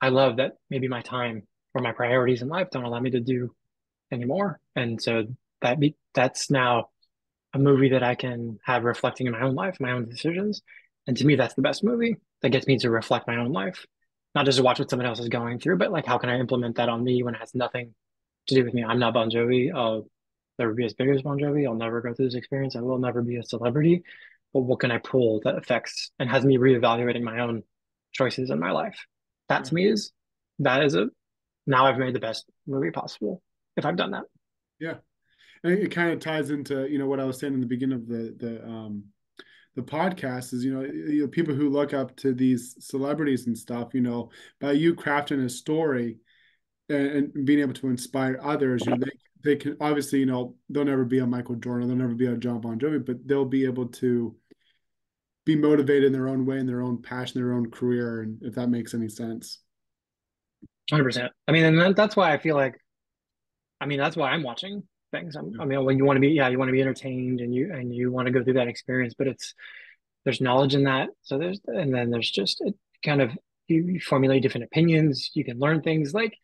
i love that maybe my time or my priorities in life don't allow me to do anymore. And so that be, that's now a movie that I can have reflecting in my own life, my own decisions. And to me, that's the best movie that gets me to reflect my own life, not just to watch what someone else is going through, but like how can I implement that on me when it has nothing to do with me? I'm not Bon Jovi. I'll never be as big as Bon Jovi. I'll never go through this experience. I will never be a celebrity. But what can I pull that affects and has me reevaluating my own choices in my life. That to me is that is a now I've made the best movie possible if I've done that. Yeah. And it kind of ties into, you know, what I was saying in the beginning of the the um the podcast is, you know, you know, people who look up to these celebrities and stuff, you know, by you crafting a story and, and being able to inspire others, you know, they they can obviously, you know, they'll never be a Michael Jordan, they'll never be a Jon Bon Jovi, but they'll be able to be motivated in their own way, in their own passion, their own career, and if that makes any sense. Hundred percent. I mean, and that's why I feel like, I mean, that's why I'm watching things. I'm, I mean, when you want to be, yeah, you want to be entertained, and you and you want to go through that experience, but it's there's knowledge in that. So there's and then there's just it kind of you formulate different opinions. You can learn things like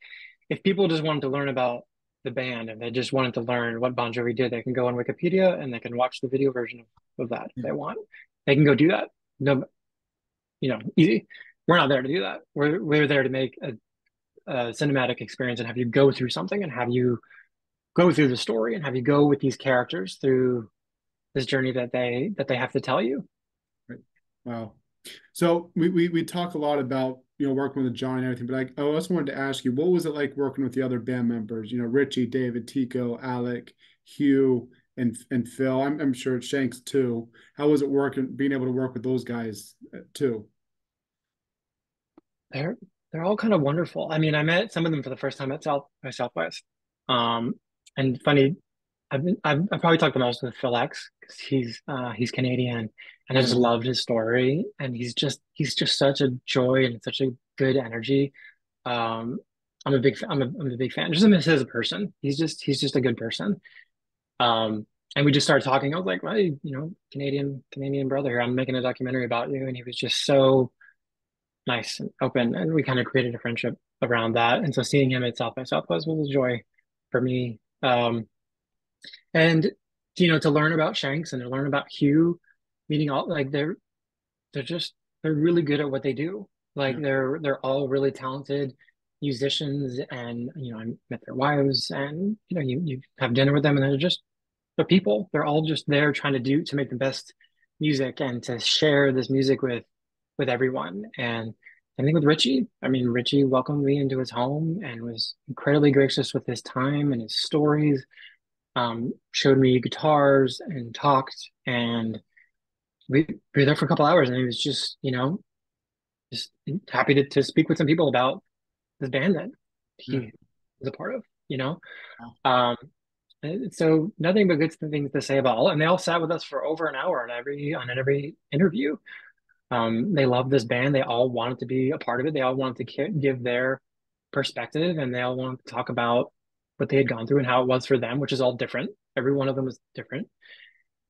if people just wanted to learn about the band and they just wanted to learn what Bon Jovi did, they can go on Wikipedia and they can watch the video version of, of that if they want they can go do that. No, you know, easy. We're not there to do that. We're we're there to make a, a cinematic experience and have you go through something and have you go through the story and have you go with these characters through this journey that they that they have to tell you. Right. Wow. So we, we we talk a lot about you know working with John and everything, but I, I also wanted to ask you, what was it like working with the other band members? You know, Richie, David, Tico, Alec, Hugh, and and Phil. I'm I'm sure Shanks too. How was it working being able to work with those guys uh, too? They're they're all kind of wonderful. I mean, I met some of them for the first time at South by Southwest. Um, and funny, I've been I've, I've probably talked the most with Phil X because he's uh, he's Canadian, and I just mm-hmm. loved his story. And he's just he's just such a joy and such a good energy. Um, I'm a big I'm a, I'm a big fan. Just as a person, he's just he's just a good person. Um, and we just started talking. I was like, well, you know, Canadian Canadian brother here. I'm making a documentary about you, and he was just so nice and open, and we kind of created a friendship around that. And so seeing him at South by Southwest was a joy for me. Um, and you know, to learn about Shanks and to learn about Hugh, meeting all like they're they're just they're really good at what they do. Like yeah. they're they're all really talented musicians, and you know, I met their wives, and you know, you you have dinner with them, and they're just they're people. They're all just there trying to do to make the best music and to share this music with with everyone. And I think with Richie, I mean, Richie welcomed me into his home and was incredibly gracious with his time and his stories. Um, showed me guitars and talked, and we, we were there for a couple hours, and he was just, you know, just happy to, to speak with some people about this band that he yeah. was a part of, you know. Um, so nothing but good things to say about all. And they all sat with us for over an hour on every on every interview. Um, they loved this band. They all wanted to be a part of it. They all wanted to give their perspective, and they all wanted to talk about what they had gone through and how it was for them, which is all different. Every one of them is different.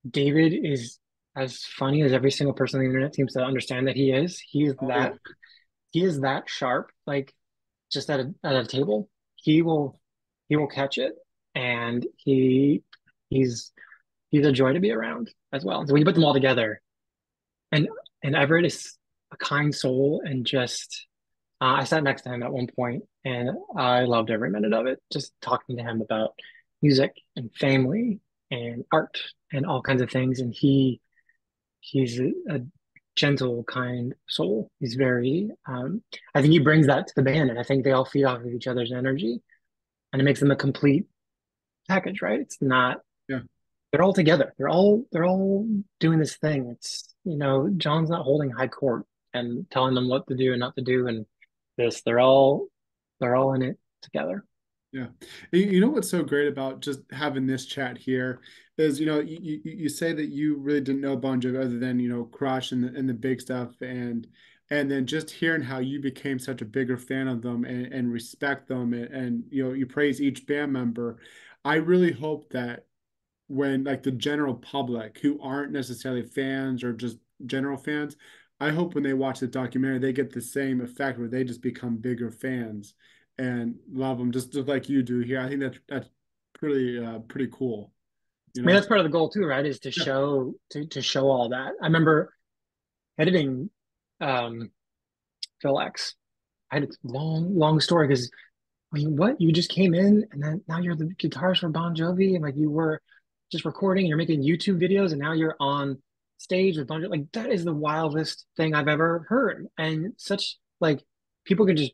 David is as funny as every single person on the internet seems to understand that he is. He is oh, that he is that sharp. Like just at a at a table, he will he will catch it and he he's he's a joy to be around as well. So when you put them all together, and and Everett is a kind soul and just uh, I sat next to him at one point and I loved every minute of it. Just talking to him about music and family and art and all kinds of things. And he he's a, a gentle, kind soul. He's very um, I think he brings that to the band, and I think they all feed off of each other's energy, and it makes them a complete package, right? It's not. Yeah. They're all together. They're all they're all doing this thing. It's you know John's not holding high court and telling them what to do and not to do and this. They're all they're all in it together. Yeah. You know what's so great about just having this chat here is, you know, you, you say that you really didn't know Bon Jovi other than, you know, Crush and the, and the big stuff. And, and then just hearing how you became such a bigger fan of them and, and respect them and, and, you know, you praise each band member. I really hope that when like the general public who aren't necessarily fans or just general fans, I hope when they watch the documentary they get the same effect where they just become bigger fans and love them just, just like you do here. I think that's that's pretty uh, pretty cool. You know? I mean, that's part of the goal too, right? Is to yeah. show to to show all that. I remember editing um, Phil X. I had a long long story because I mean, what? You just came in and then now you're the guitarist for Bon Jovi and like you were just recording, you're making YouTube videos and now you're on stage with Bon Jovi. Like that is the wildest thing I've ever heard. And such like people can just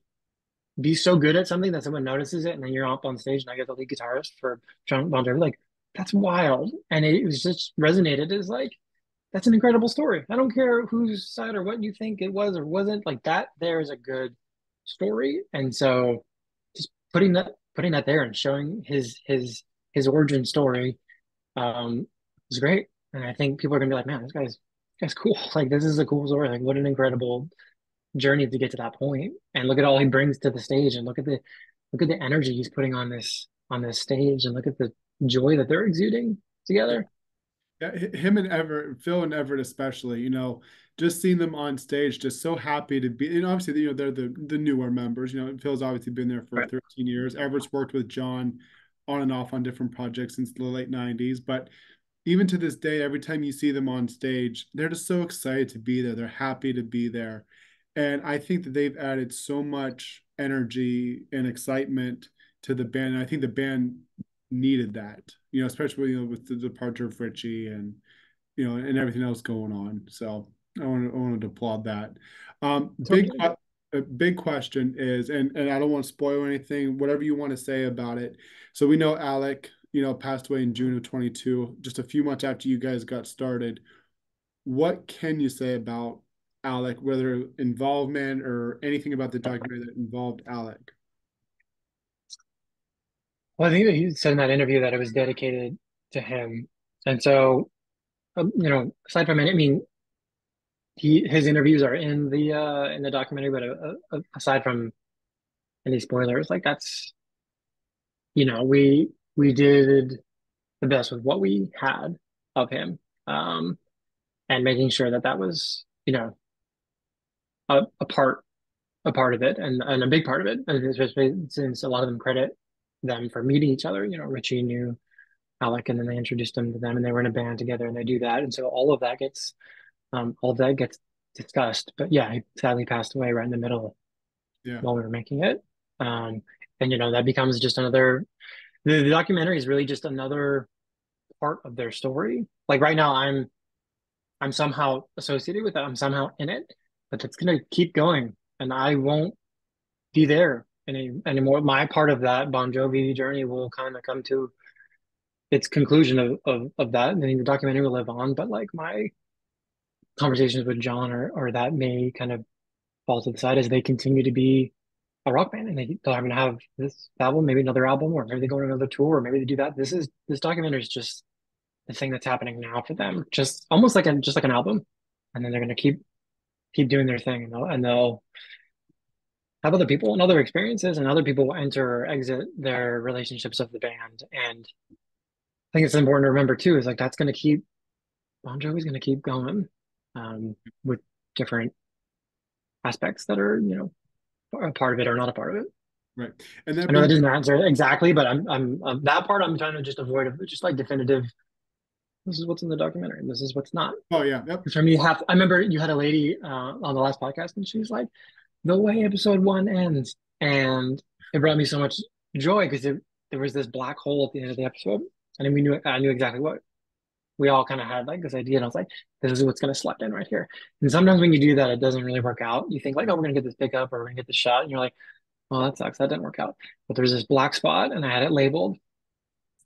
be so good at something that someone notices it, and then you're up on stage and I get the lead guitarist for Jon Bon Jovi. Like that's wild, and it, was just resonated as like that's an incredible story. I don't care whose side or what you think it was or wasn't. Like that, there is a good story, and so just putting that putting that there and showing his his his origin story um is great. And I think people are gonna be like, man, this guy's guy's cool. Like this is a cool story. Like what an incredible journey to get to that point and look at all he brings to the stage and look at the look at the energy he's putting on this on this stage and look at the joy that they're exuding together yeah him and everett phil and everett especially you know just seeing them on stage just so happy to be and obviously you know they're the the newer members you know phil's obviously been there for right. 13 years everett's worked with john on and off on different projects since the late 90s but even to this day every time you see them on stage they're just so excited to be there they're happy to be there and I think that they've added so much energy and excitement to the band. And I think the band needed that, you know, especially you know, with the departure of Richie and you know and everything else going on. So I wanted, I wanted to applaud that. Um, big a big question is, and and I don't want to spoil anything. Whatever you want to say about it. So we know Alec, you know, passed away in June of 22, just a few months after you guys got started. What can you say about Alec, whether involvement or anything about the documentary that involved Alec? Well, I think that he said in that interview that it was dedicated to him, and so um, you know, aside from it, I mean, he his interviews are in the uh in the documentary, but uh, uh, aside from any spoilers, like that's you know, we we did the best with what we had of him, um, and making sure that that was you know a, a part a part of it and, and a big part of it, especially since a lot of them credit them for meeting each other. You know, Richie knew Alec, and then they introduced him to them, and they were in a band together, and they do that, and so all of that gets, um, all that gets discussed. But yeah, he sadly passed away right in the middle, yeah. while we were making it, um, and you know that becomes just another. The, the documentary is really just another part of their story. Like right now, I'm, I'm somehow associated with it. I'm somehow in it but it's going to keep going and I won't be there any anymore. My part of that Bon Jovi journey will kind of come to its conclusion of, of, of that. Mean, the documentary will live on, but like my conversations with John or, or that may kind of fall to the side as they continue to be a rock band and they, they're going to have this album, maybe another album, or maybe they go on another tour, or maybe they do that. This is, this documentary is just the thing that's happening now for them, just almost like a, just like an album. And then they're going to keep keep doing their thing and they'll, and they'll have other people and other experiences and other people will enter or exit their relationships of the band and i think it's important to remember too is like that's going to keep bon jovi's going to keep going um, with different aspects that are you know a part of it or not a part of it right and that i know that doesn't answer exactly but i'm i'm um, that part i'm trying to just avoid just like definitive this is what's in the documentary and this is what's not. Oh yeah. Yep. For me, you have I remember you had a lady uh, on the last podcast and she's like, the way episode one ends. And it brought me so much joy because there was this black hole at the end of the episode. And we knew I knew exactly what we all kind of had like this idea. And I was like, this is what's gonna slip in right here. And sometimes when you do that, it doesn't really work out. You think like, oh, we're gonna get this pickup or we're gonna get this shot. And you're like, oh, that sucks. That didn't work out. But there's this black spot and I had it labeled.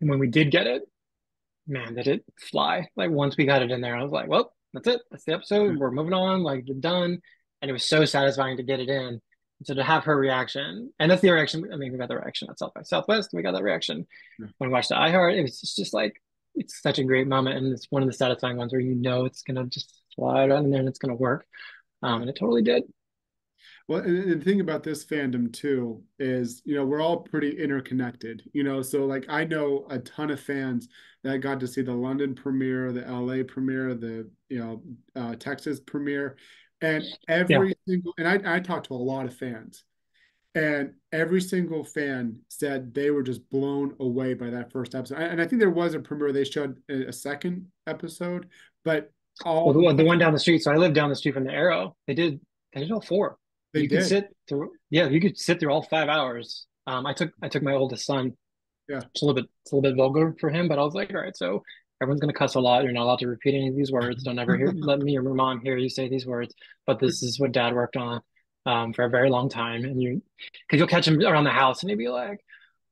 And when we did get it, man, did it fly. Like once we got it in there, I was like, well, that's it. That's the episode. Mm-hmm. We're moving on. Like done. And it was so satisfying to get it in. so to have her reaction, and that's the reaction. I mean, we got the reaction at South by Southwest. We got that reaction mm. when we watched the iHeart. It was just, just like it's such a great moment, and it's one of the satisfying ones where you know it's gonna just slide right in there and it's gonna work. Um, and it totally did. Well, and the thing about this fandom too is, you know, we're all pretty interconnected, you know. So, like, I know a ton of fans that got to see the London premiere, the LA premiere, the you know uh, Texas premiere, and every yeah. single. And I I talked to a lot of fans, and every single fan said they were just blown away by that first episode. And I think there was a premiere they showed a second episode, but all well, the, the one down the street. So I live down the street from the Aero. They did they did all four. They you did. could sit through yeah, you could sit through all five hours. Um, I took I took my oldest son. Yeah, it's a little bit it's a little bit vulgar for him, but I was like, all right, so everyone's going to cuss a lot. You're not allowed to repeat any of these words. Don't ever hear, let me or my mom hear you say these words. But this is what dad worked on um, for a very long time. And you, because you'll catch him around the house and he'll be like,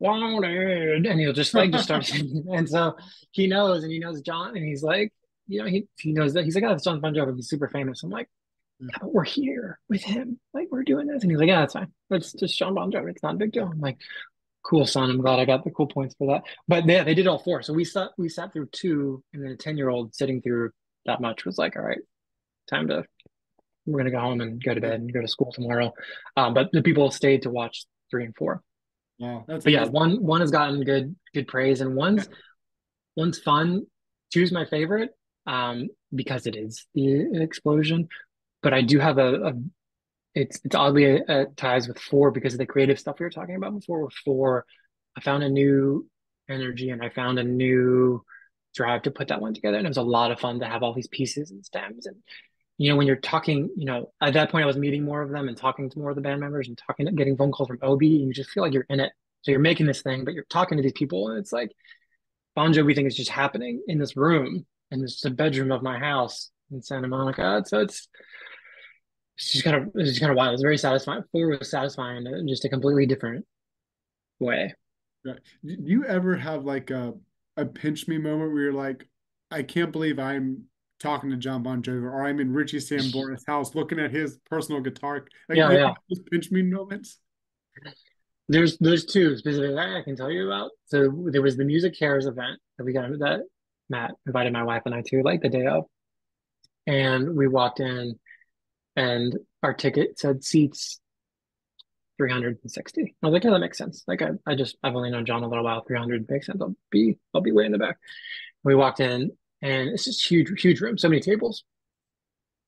wanted, and he'll just like just start singing. And so he knows, and he knows John, and he's like, you know, he he knows that he's like, oh, it's Jon Bon Jovi. He's super famous. I'm like, yeah, but we're here with him. Like we're doing this, and he's like, yeah, that's fine. It's just Jon Bon Jovi. It's not a big deal. I'm like, cool, son. I'm glad I got the cool points for that. But yeah, they did all four. So we sat we sat through two, and then a ten year old sitting through that much was like, all right, time to we're gonna go home and go to bed and go to school tomorrow. Um, but the people stayed to watch three and four. Wow, that's but yeah, one one has gotten good good praise, and one's one's fun. Two's my favorite um, because it is the explosion. But I do have a, a it's it's oddly uh, ties with four because of the creative stuff we were talking about before. With four, I found a new energy and I found a new drive to put that one together, and it was a lot of fun to have all these pieces and stems and you know, when you're talking, you know, at that point I was meeting more of them and talking to more of the band members and talking, getting phone calls from Obie, and you just feel like you're in it. So you're making this thing, but you're talking to these people, and it's like Bon Jovi thing is just happening in this room, and it's the bedroom of my house in Santa Monica. So it's it's just kind of it's just kind of wild. It's very satisfying. Four was satisfying in just a completely different way. Right. Do you ever have like a a pinch me moment where you're like, I can't believe I'm talking to Jon Bon Jovi, or I'm in Richie Sambora's house looking at his personal guitar. Like, yeah, yeah. Just pinch me moments. There's there's two specifically I can tell you about. So there was the MusiCares event that we got that Matt invited my wife and I to like the day of, and we walked in, and our ticket said seats 360. I was like, yeah, that makes sense. Like I, I just I've only known John a little while. 300 makes sense. I'll be I'll be way in the back. We walked in and it's just huge, huge room, so many tables.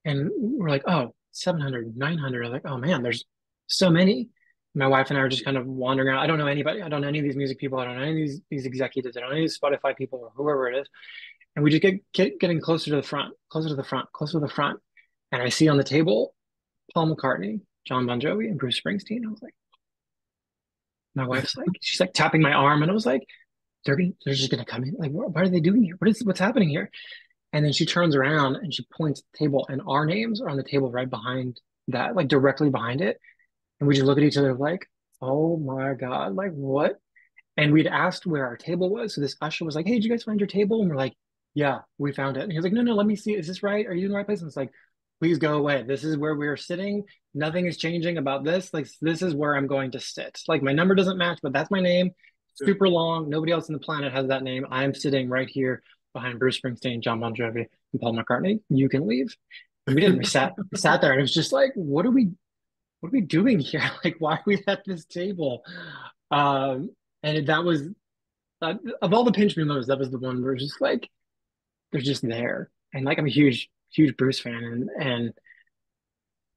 And we're like, oh, 700, 900. I'm like, oh man, there's so many. My wife and I are just kind of wandering around. I don't know anybody. I don't know any of these music people. I don't know any of these, these executives. I don't know any of these Spotify people or whoever it is. And we just get, get getting closer to the front, closer to the front, closer to the front. And I see on the table Paul McCartney, Jon Bon Jovi, and Bruce Springsteen. I was like, my wife's like, she's like tapping my arm, and I was like, they're gonna, they're just gonna come in. Like, what, what are they doing here? What is what's happening here? And then she turns around and she points at the table, and our names are on the table right behind that, like directly behind it. And we just look at each other like, oh my God, like what? And we'd asked where our table was. So this usher was like, hey, did you guys find your table? And we're like, yeah, we found it. And he was like, no, no, let me see. Is this right? Are you in the right place? And it's like, please go away. This is where we're sitting. Nothing is changing about this. Like, this is where I'm going to sit. Like, my number doesn't match, but that's my name super long. Nobody else on the planet has that name. I'm sitting right here behind Bruce Springsteen, Jon Bon Jovi, and Paul McCartney. You can leave. And we didn't. We sat we sat there, and it was just like, what are we, what are we doing here? Like, why are we at this table? Um, and that was uh, of all the pinch me moments, that was the one where it's just like they're just there. And like I'm a huge, huge Bruce fan, and and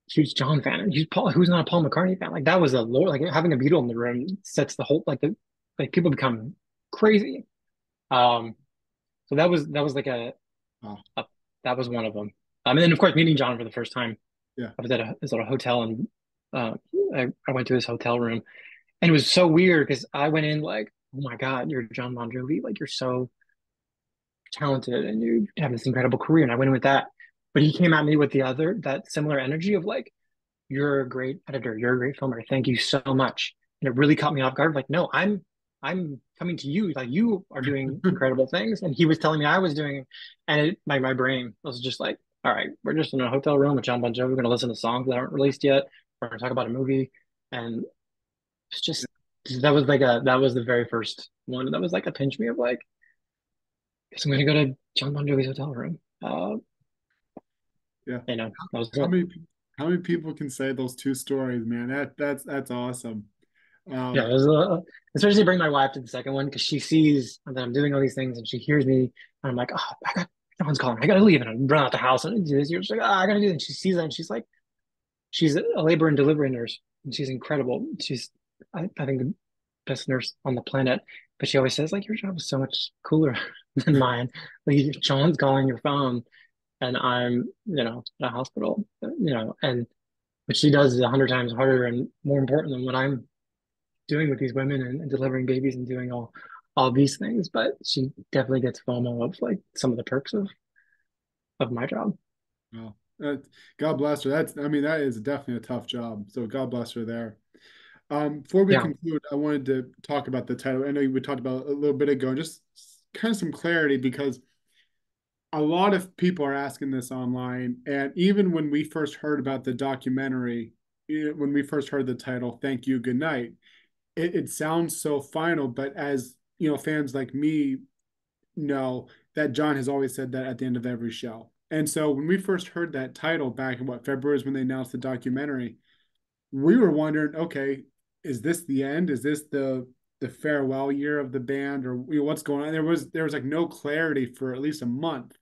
huge John fan, and Paul. Who's not a Paul McCartney fan? Like that was a lord. Like having a Beatle in the room sets the whole like the like people become crazy. Um, so that was that was like a, oh. a that was one of them. Um, and then of course meeting John for the first time. Yeah, I was at a, I was at a hotel and uh, I, I went to his hotel room, and it was so weird because I went in like, oh my god, you're Jon Bon Jovi, like you're so talented and you have this incredible career, and I went in with that. But he came at me with the other that similar energy of like, you're a great editor, you're a great filmmaker, thank you so much, and it really caught me off guard. Like, no, I'm I'm coming to you. Like you are doing incredible things. And he was telling me I was doing, and it, my, my brain was just like, all right, we're just in a hotel room with Jon Bon Jovi. We're going to listen to songs that aren't released yet. We're going to talk about a movie. And it's just, that was like a, that was the very first one. That was like a pinch me of like, guess I'm going to go to Jon Bon Jovi's hotel room. Uh, yeah. You know, that was how many, how many people can say those two stories, man? That that's, that's awesome. Um, yeah, uh, especially bring my wife to the second one because she sees that I'm doing all these things and she hears me and I'm like, oh, I got someone's calling, I gotta leave and I run out the house and do this. You're just like, oh, I gotta do this. And she sees that and she's like, she's a labor and delivery nurse and she's incredible. She's, I, I think, the best nurse on the planet. But she always says like, your job is so much cooler than mine. Like John's calling your phone and I'm, you know, at a hospital, you know, and what she does is a hundred times harder and more important than what I'm doing with these women and, and delivering babies and doing all all these things, but she definitely gets FOMO of like some of the perks of of my job. Well, God bless her. That's I mean that is definitely a tough job. So God bless her there. Um, before we yeah. conclude, I wanted to talk about the title. I know we talked about a little bit ago, and just kind of some clarity because a lot of people are asking this online, and even when we first heard about the documentary, when we first heard the title "Thank You, Good Night," it, it sounds so final, but as you know, fans like me know that John has always said that at the end of every show. And so when we first heard that title back in what February is when they announced the documentary, we were wondering, okay, is this the end? Is this the the farewell year of the band, or you know, what's going on? There was there was like no clarity for at least a month,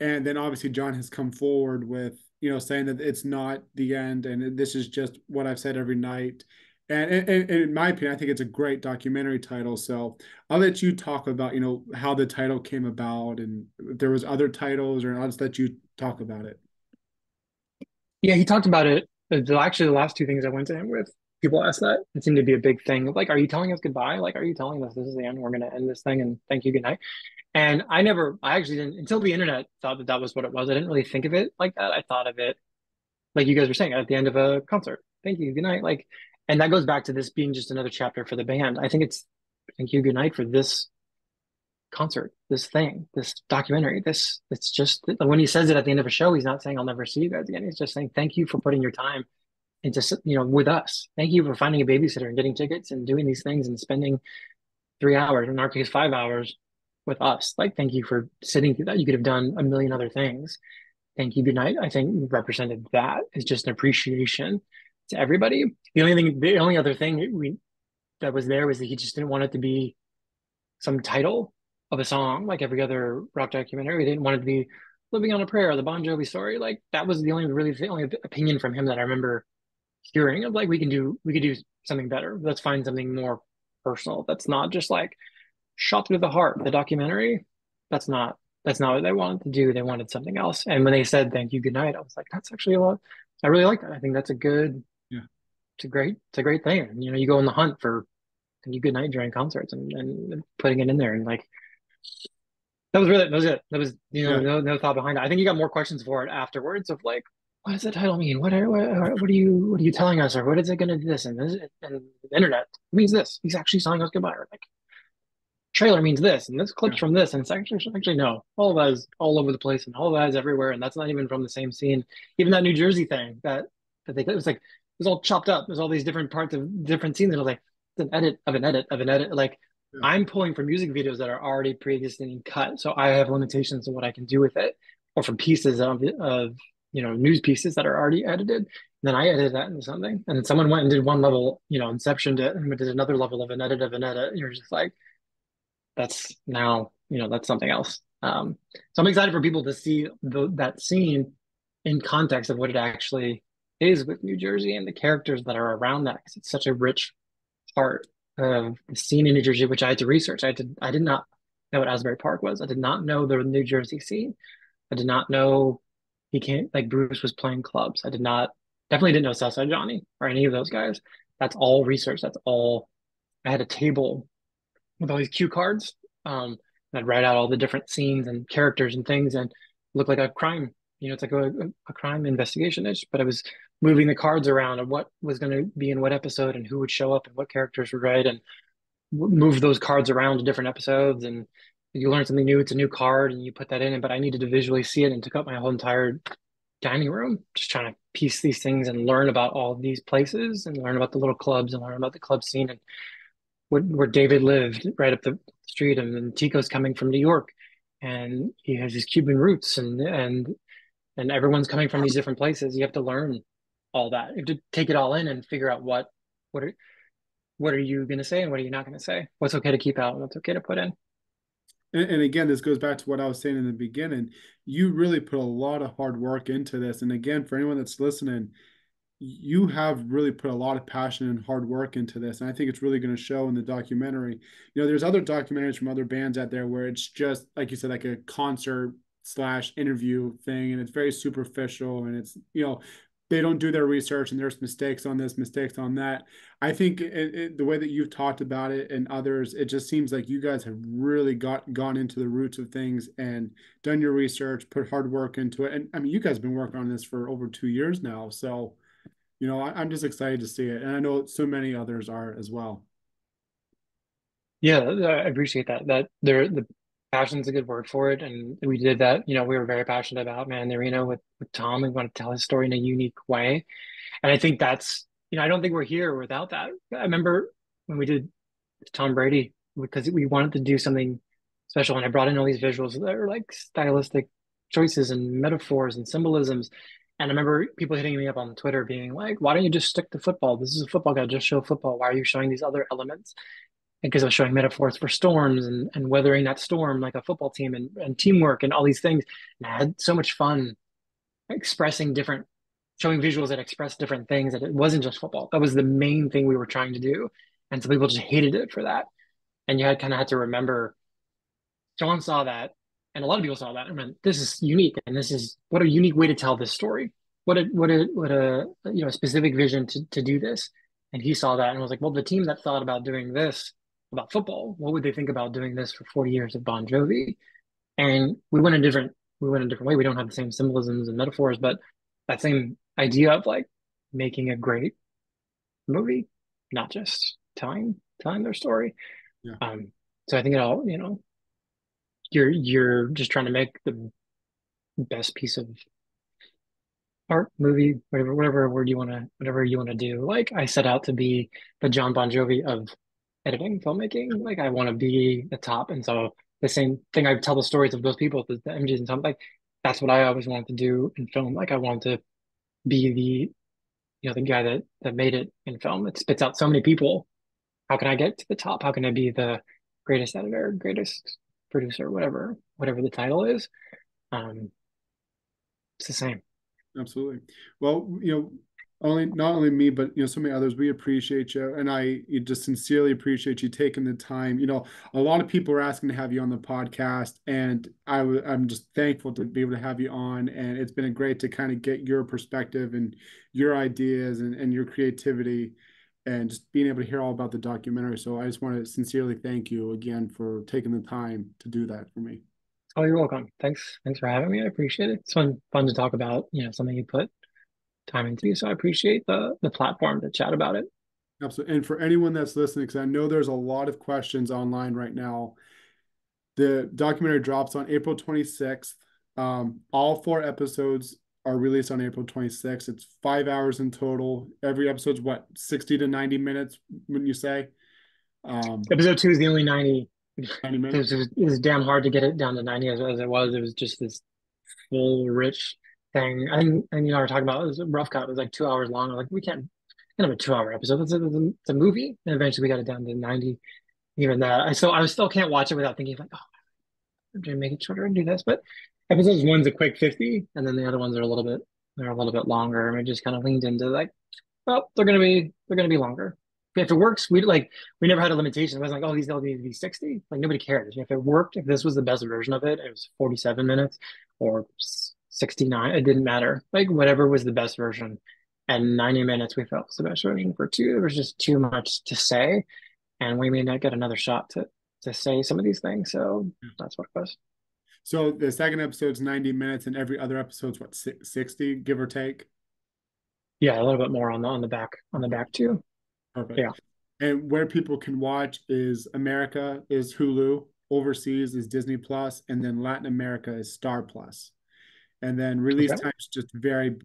and then obviously John has come forward with you know saying that it's not the end, and this is just what I've said every night. And, in my opinion, I think it's a great documentary title. So I'll let you talk about, you know, how the title came about and if there was other titles or I'll just let you talk about it. Yeah, he talked about it. Uh, actually, the last two things I went to him with people ask that. It seemed to be a big thing. Like, are you telling us goodbye? Like, are you telling us this is the end? We're going to end this thing and thank you, good night. And I never, I actually didn't until the internet thought that that was what it was. I didn't really think of it like that. I thought of it like you guys were saying at the end of a concert. Thank you, good night. Like, and that goes back to this being just another chapter for the band. I think it's thank you, good night for this concert, this thing, this documentary. This it's just when he says it at the end of a show, he's not saying I'll never see you guys again. He's just saying thank you for putting your time into you know with us thank you for finding a babysitter and getting tickets and doing these things and spending three hours in our case five hours with us like thank you for sitting through that you could have done a million other things thank you good night i think represented that is just an appreciation to everybody the only thing the only other thing we that was there was that he just didn't want it to be some title of a song like every other rock documentary he didn't want it to be living on a prayer or the bon jovi story like that was the only really the only opinion from him that i remember hearing of like we can do we could do something better. Let's find something more personal. That's not just like shot through the heart. The documentary. That's not that's not what they wanted to do. They wanted something else. And when they said thank you, good night, I was like, that's actually a lot. I really like that. I think that's a good. It's a great. It's a great thing. You know, you go on the hunt for you, good night during concerts and, and putting it in there and like. That was really that was it. That was you know yeah. no no thought behind it. I think you got more questions for it afterwards of like what does the title mean? What are what, what are you what are you telling us, or what is it going to do this? And this and the internet means this. He's actually telling us goodbye. Or like trailer means this, and this clips yeah. from this, and it's actually actually no. All of that is all over the place, and all of that is everywhere, and that's not even from the same scene. Even that New Jersey thing that that they it was like was all chopped up. There's all these different parts of different scenes, and I was like it's an edit of an edit of an edit. Like yeah. I'm pulling from music videos that are already pre-existing cut, so I have limitations of what I can do with it, or from pieces of of you know news pieces that are already edited and then i edited that into something and then someone went and did one level you know inception it and did another level of an edit of an edit and you're just like that's now you know that's something else um, so i'm excited for people to see the, that scene in context of what it actually is with new jersey and the characters that are around that because it's such a rich part of the scene in new jersey which i had to research i did i did not know what asbury park was i did not know the new jersey scene i did not know he can't like Bruce was playing clubs. I did not definitely didn't know Southside Johnny or any of those guys. That's all research. That's all. I had a table with all these cue cards. Um, I'd write out all the different scenes and characters and things, and look like a crime. You know, it's like a, a crime investigation ish. But I was moving the cards around of what was going to be in what episode and who would show up and what characters would write, and move those cards around to different episodes and you learn something new, it's a new card, and you put that in. But I needed to visually see it and took up my whole entire dining room, just trying to piece these things and learn about all these places and learn about the little clubs and learn about the club scene and where, where David lived right up the street. And then Tico's coming from New York, and he has his Cuban roots, and and and everyone's coming from these different places. You have to learn all that. To take it all in and figure out what what are what are you going to say and what are you not going to say. What's okay to keep out and what's okay to put in and, and again, this goes back to what I was saying in the beginning. You really put a lot of hard work into this. And again, for anyone that's listening, you have really put a lot of passion and hard work into this. And I think it's really going to show in the documentary. You know, there's other documentaries from other bands out there where it's just, like you said, like a concert slash interview thing. And it's very superficial and it's, you know, they don't do their research and there's mistakes on this, mistakes on that. I think it, it, the way that you've talked about it and others, it just seems like you guys have really got gone into the roots of things and done your research, put hard work into it. And I mean, you guys have been working on this for over two years now, so you know I, I'm just excited to see it, and I know so many others are as well. Yeah, I appreciate that. That there, the passion's a good word for it, and we did that. You know, we were very passionate about Man in the Arena with with Tom. We want to tell his story in a unique way, and I think that's you know I don't think we're here without that. I remember when we did Tom Brady because we wanted to do something special, and I brought in all these visuals that are like stylistic choices and metaphors and symbolisms. And I remember people hitting me up on Twitter being like, why don't you just stick to football? This is a football guy, just show football. Why are you showing these other elements? Because I was showing metaphors for storms and, and weathering that storm like a football team and, and teamwork and all these things. And I had so much fun expressing different, showing visuals that express different things. That it wasn't just football. That was the main thing we were trying to do. And some people just hated it for that. And you had kind of had to remember, John saw that, and a lot of people saw that. I mean, this is unique, and this is what a unique way to tell this story. What a what a what a you know specific vision to to do this. And he saw that and was like, well, the team that thought about doing this about football. What would they think about doing this for 40 years of Bon Jovi? And we went a different we went a different way. We don't have the same symbolisms and metaphors, but that same idea of like making a great movie, not just telling telling their story. Yeah. Um, so I think it all, you know, you're you're just trying to make the best piece of art, movie, whatever whatever word you want to whatever you want to do. Like I set out to be the Jon Bon Jovi of editing, filmmaking. Like I want to be the top. And so the same thing I tell the stories of those people, the, the images and something like that's what I always wanted to do in film. Like I wanted to be the, you know, the guy that that made it in film. It spits out so many people. How can I get to the top? How can I be the greatest editor, greatest producer, whatever, whatever the title is? Um, it's the same. Absolutely. Well, you know, only not only me but you know so many others we appreciate you and i just sincerely appreciate you taking the time. You know a lot of people are asking to have you on the podcast and i w- i'm just thankful to be able to have you on and it's been great to kind of get your perspective and your ideas and, and your creativity and just being able to hear all about the documentary. So i just want to sincerely thank you again for taking the time to do that for me. Oh you're welcome. Thanks thanks for having me. I appreciate it. It's fun fun to talk about you know something you put time into. So I appreciate the the platform to chat about it. Absolutely. And for anyone that's listening, because I know there's a lot of questions online right now, the documentary drops on April 26th. Um, all four episodes are released on April 26th. It's five hours in total. Every episode's what, 60 to 90 minutes, wouldn't you say? Um, Episode two is the only 90. 90 minutes. It was, it was damn hard to get it down to 90 as, as it was. It was just this full, rich thing. And and you know, we're talking about it was a rough cut. It was like two hours long. I'm like, we can't kind of a two hour episode. It's a, it's a movie. And eventually we got it down to 90. Even that. I still I still can't watch it without thinking like, oh, I'm gonna make it shorter and do this. But episodes one's a quick 50, and then the other ones are a little bit they're a little bit longer. And we just kind of leaned into like, well, they're gonna be they're gonna be longer. If it works, we like we never had a limitation. It wasn't like, oh, these all need to be 60. Like nobody cares. If it worked, if this was the best version of it, it was 47 minutes or 69 it didn't matter. Like whatever was the best version. And 90 minutes we felt was the best version for two. There was just too much to say. And we may not get another shot to to say some of these things. So hmm. that's what it was. So the second episode's 90 minutes and every other episode's what 60 give or take? Yeah a little bit more on the on the back on the back too. Perfect. Yeah. And where people can watch is america is hulu overseas is disney plus and then latin america is star plus and then release okay. times just vary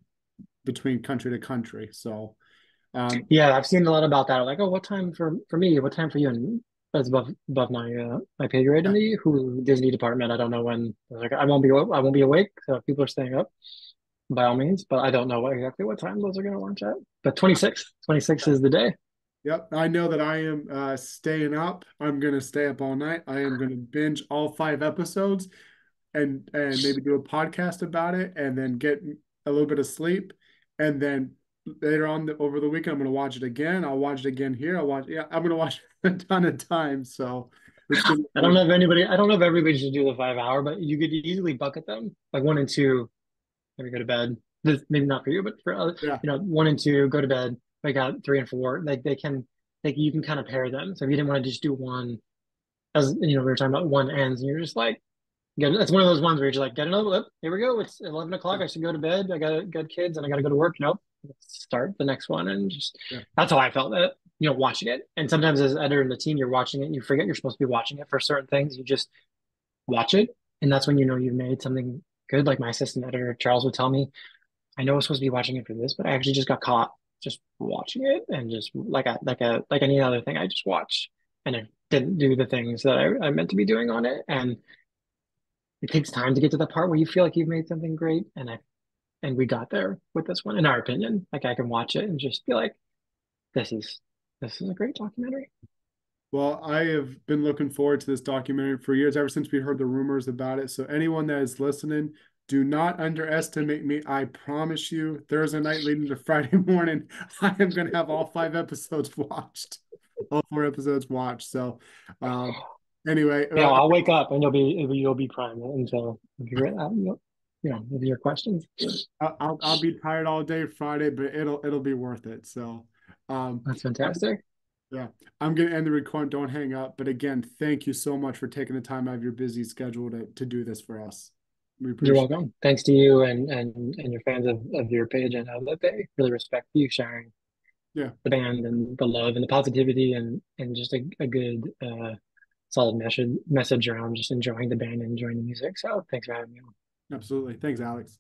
between country to country. So, um, yeah, I've seen a lot about that. Like, oh, what time for for me? What time for you? And that's above above my uh, my pay grade in the who Disney department. I don't know when. Like, I won't be I won't be awake. So people are staying up, by all means. But I don't know what, exactly what time those are going to launch at. But 26, 26 is the day. Yep, I know that I am uh, staying up. I'm going to stay up all night. I am going to binge all five episodes and and maybe do a podcast about it and then get a little bit of sleep and then later on the, over the weekend i'm going to watch it again i'll watch it again here i'll watch yeah i'm going to watch it a ton of times so i don't know if anybody i don't know if everybody should do the five hour but you could easily bucket them like one and two maybe go to bed this maybe not for you, but for other, Yeah. you know, one and two, go to bed, wake up three and four. Like they can, like you can kind of pair them. So if you didn't want to just do one, as you know, we were talking about one ends, and you're just like, get it's one of those ones where you're just like, get another lip. Here we go. It's eleven o'clock. I should go to bed. I got got kids and I got to go to work. Nope. Let's start the next one and just Yeah. that's how I felt it. You know, watching it, and sometimes as editor in the team, you're watching it, and you forget you're supposed to be watching it for certain things. You just watch it, and that's when you know you've made something good. Like my assistant editor Charles would tell me, I know I was supposed to be watching it for this, but I actually just got caught just watching it and just like a like a like any other thing I just watched and it didn't do the things that I, I meant to be doing on it. And it takes time to get to the part where you feel like you've made something great. And I and we got there with this one, in our opinion. Like I can watch it and just be like, this is this is a great documentary. Well, I have been looking forward to this documentary for years, ever since we heard the rumors about it. So anyone that is listening, do not underestimate me. I promise you, Thursday night leading to Friday morning, I am going to have all five episodes watched, all four episodes watched. So, um, anyway, Yeah, uh, I'll wake up and you'll be you'll be primed until you figure it out. You know, with your questions. I'll, I'll be tired all day Friday, but it'll it'll be worth it. So, um, That's fantastic. yeah, I'm gonna end the recording. Don't hang up. But again, thank you so much for taking the time out of your busy schedule to to do this for us. We You're appreciate it. welcome. Thanks to you and and and your fans of, of your page. and that they really respect you sharing Yeah. the band and the love and the positivity and and just a, a good uh solid message message around just enjoying the band and enjoying the music. So thanks for having me. Absolutely. Thanks, Alex.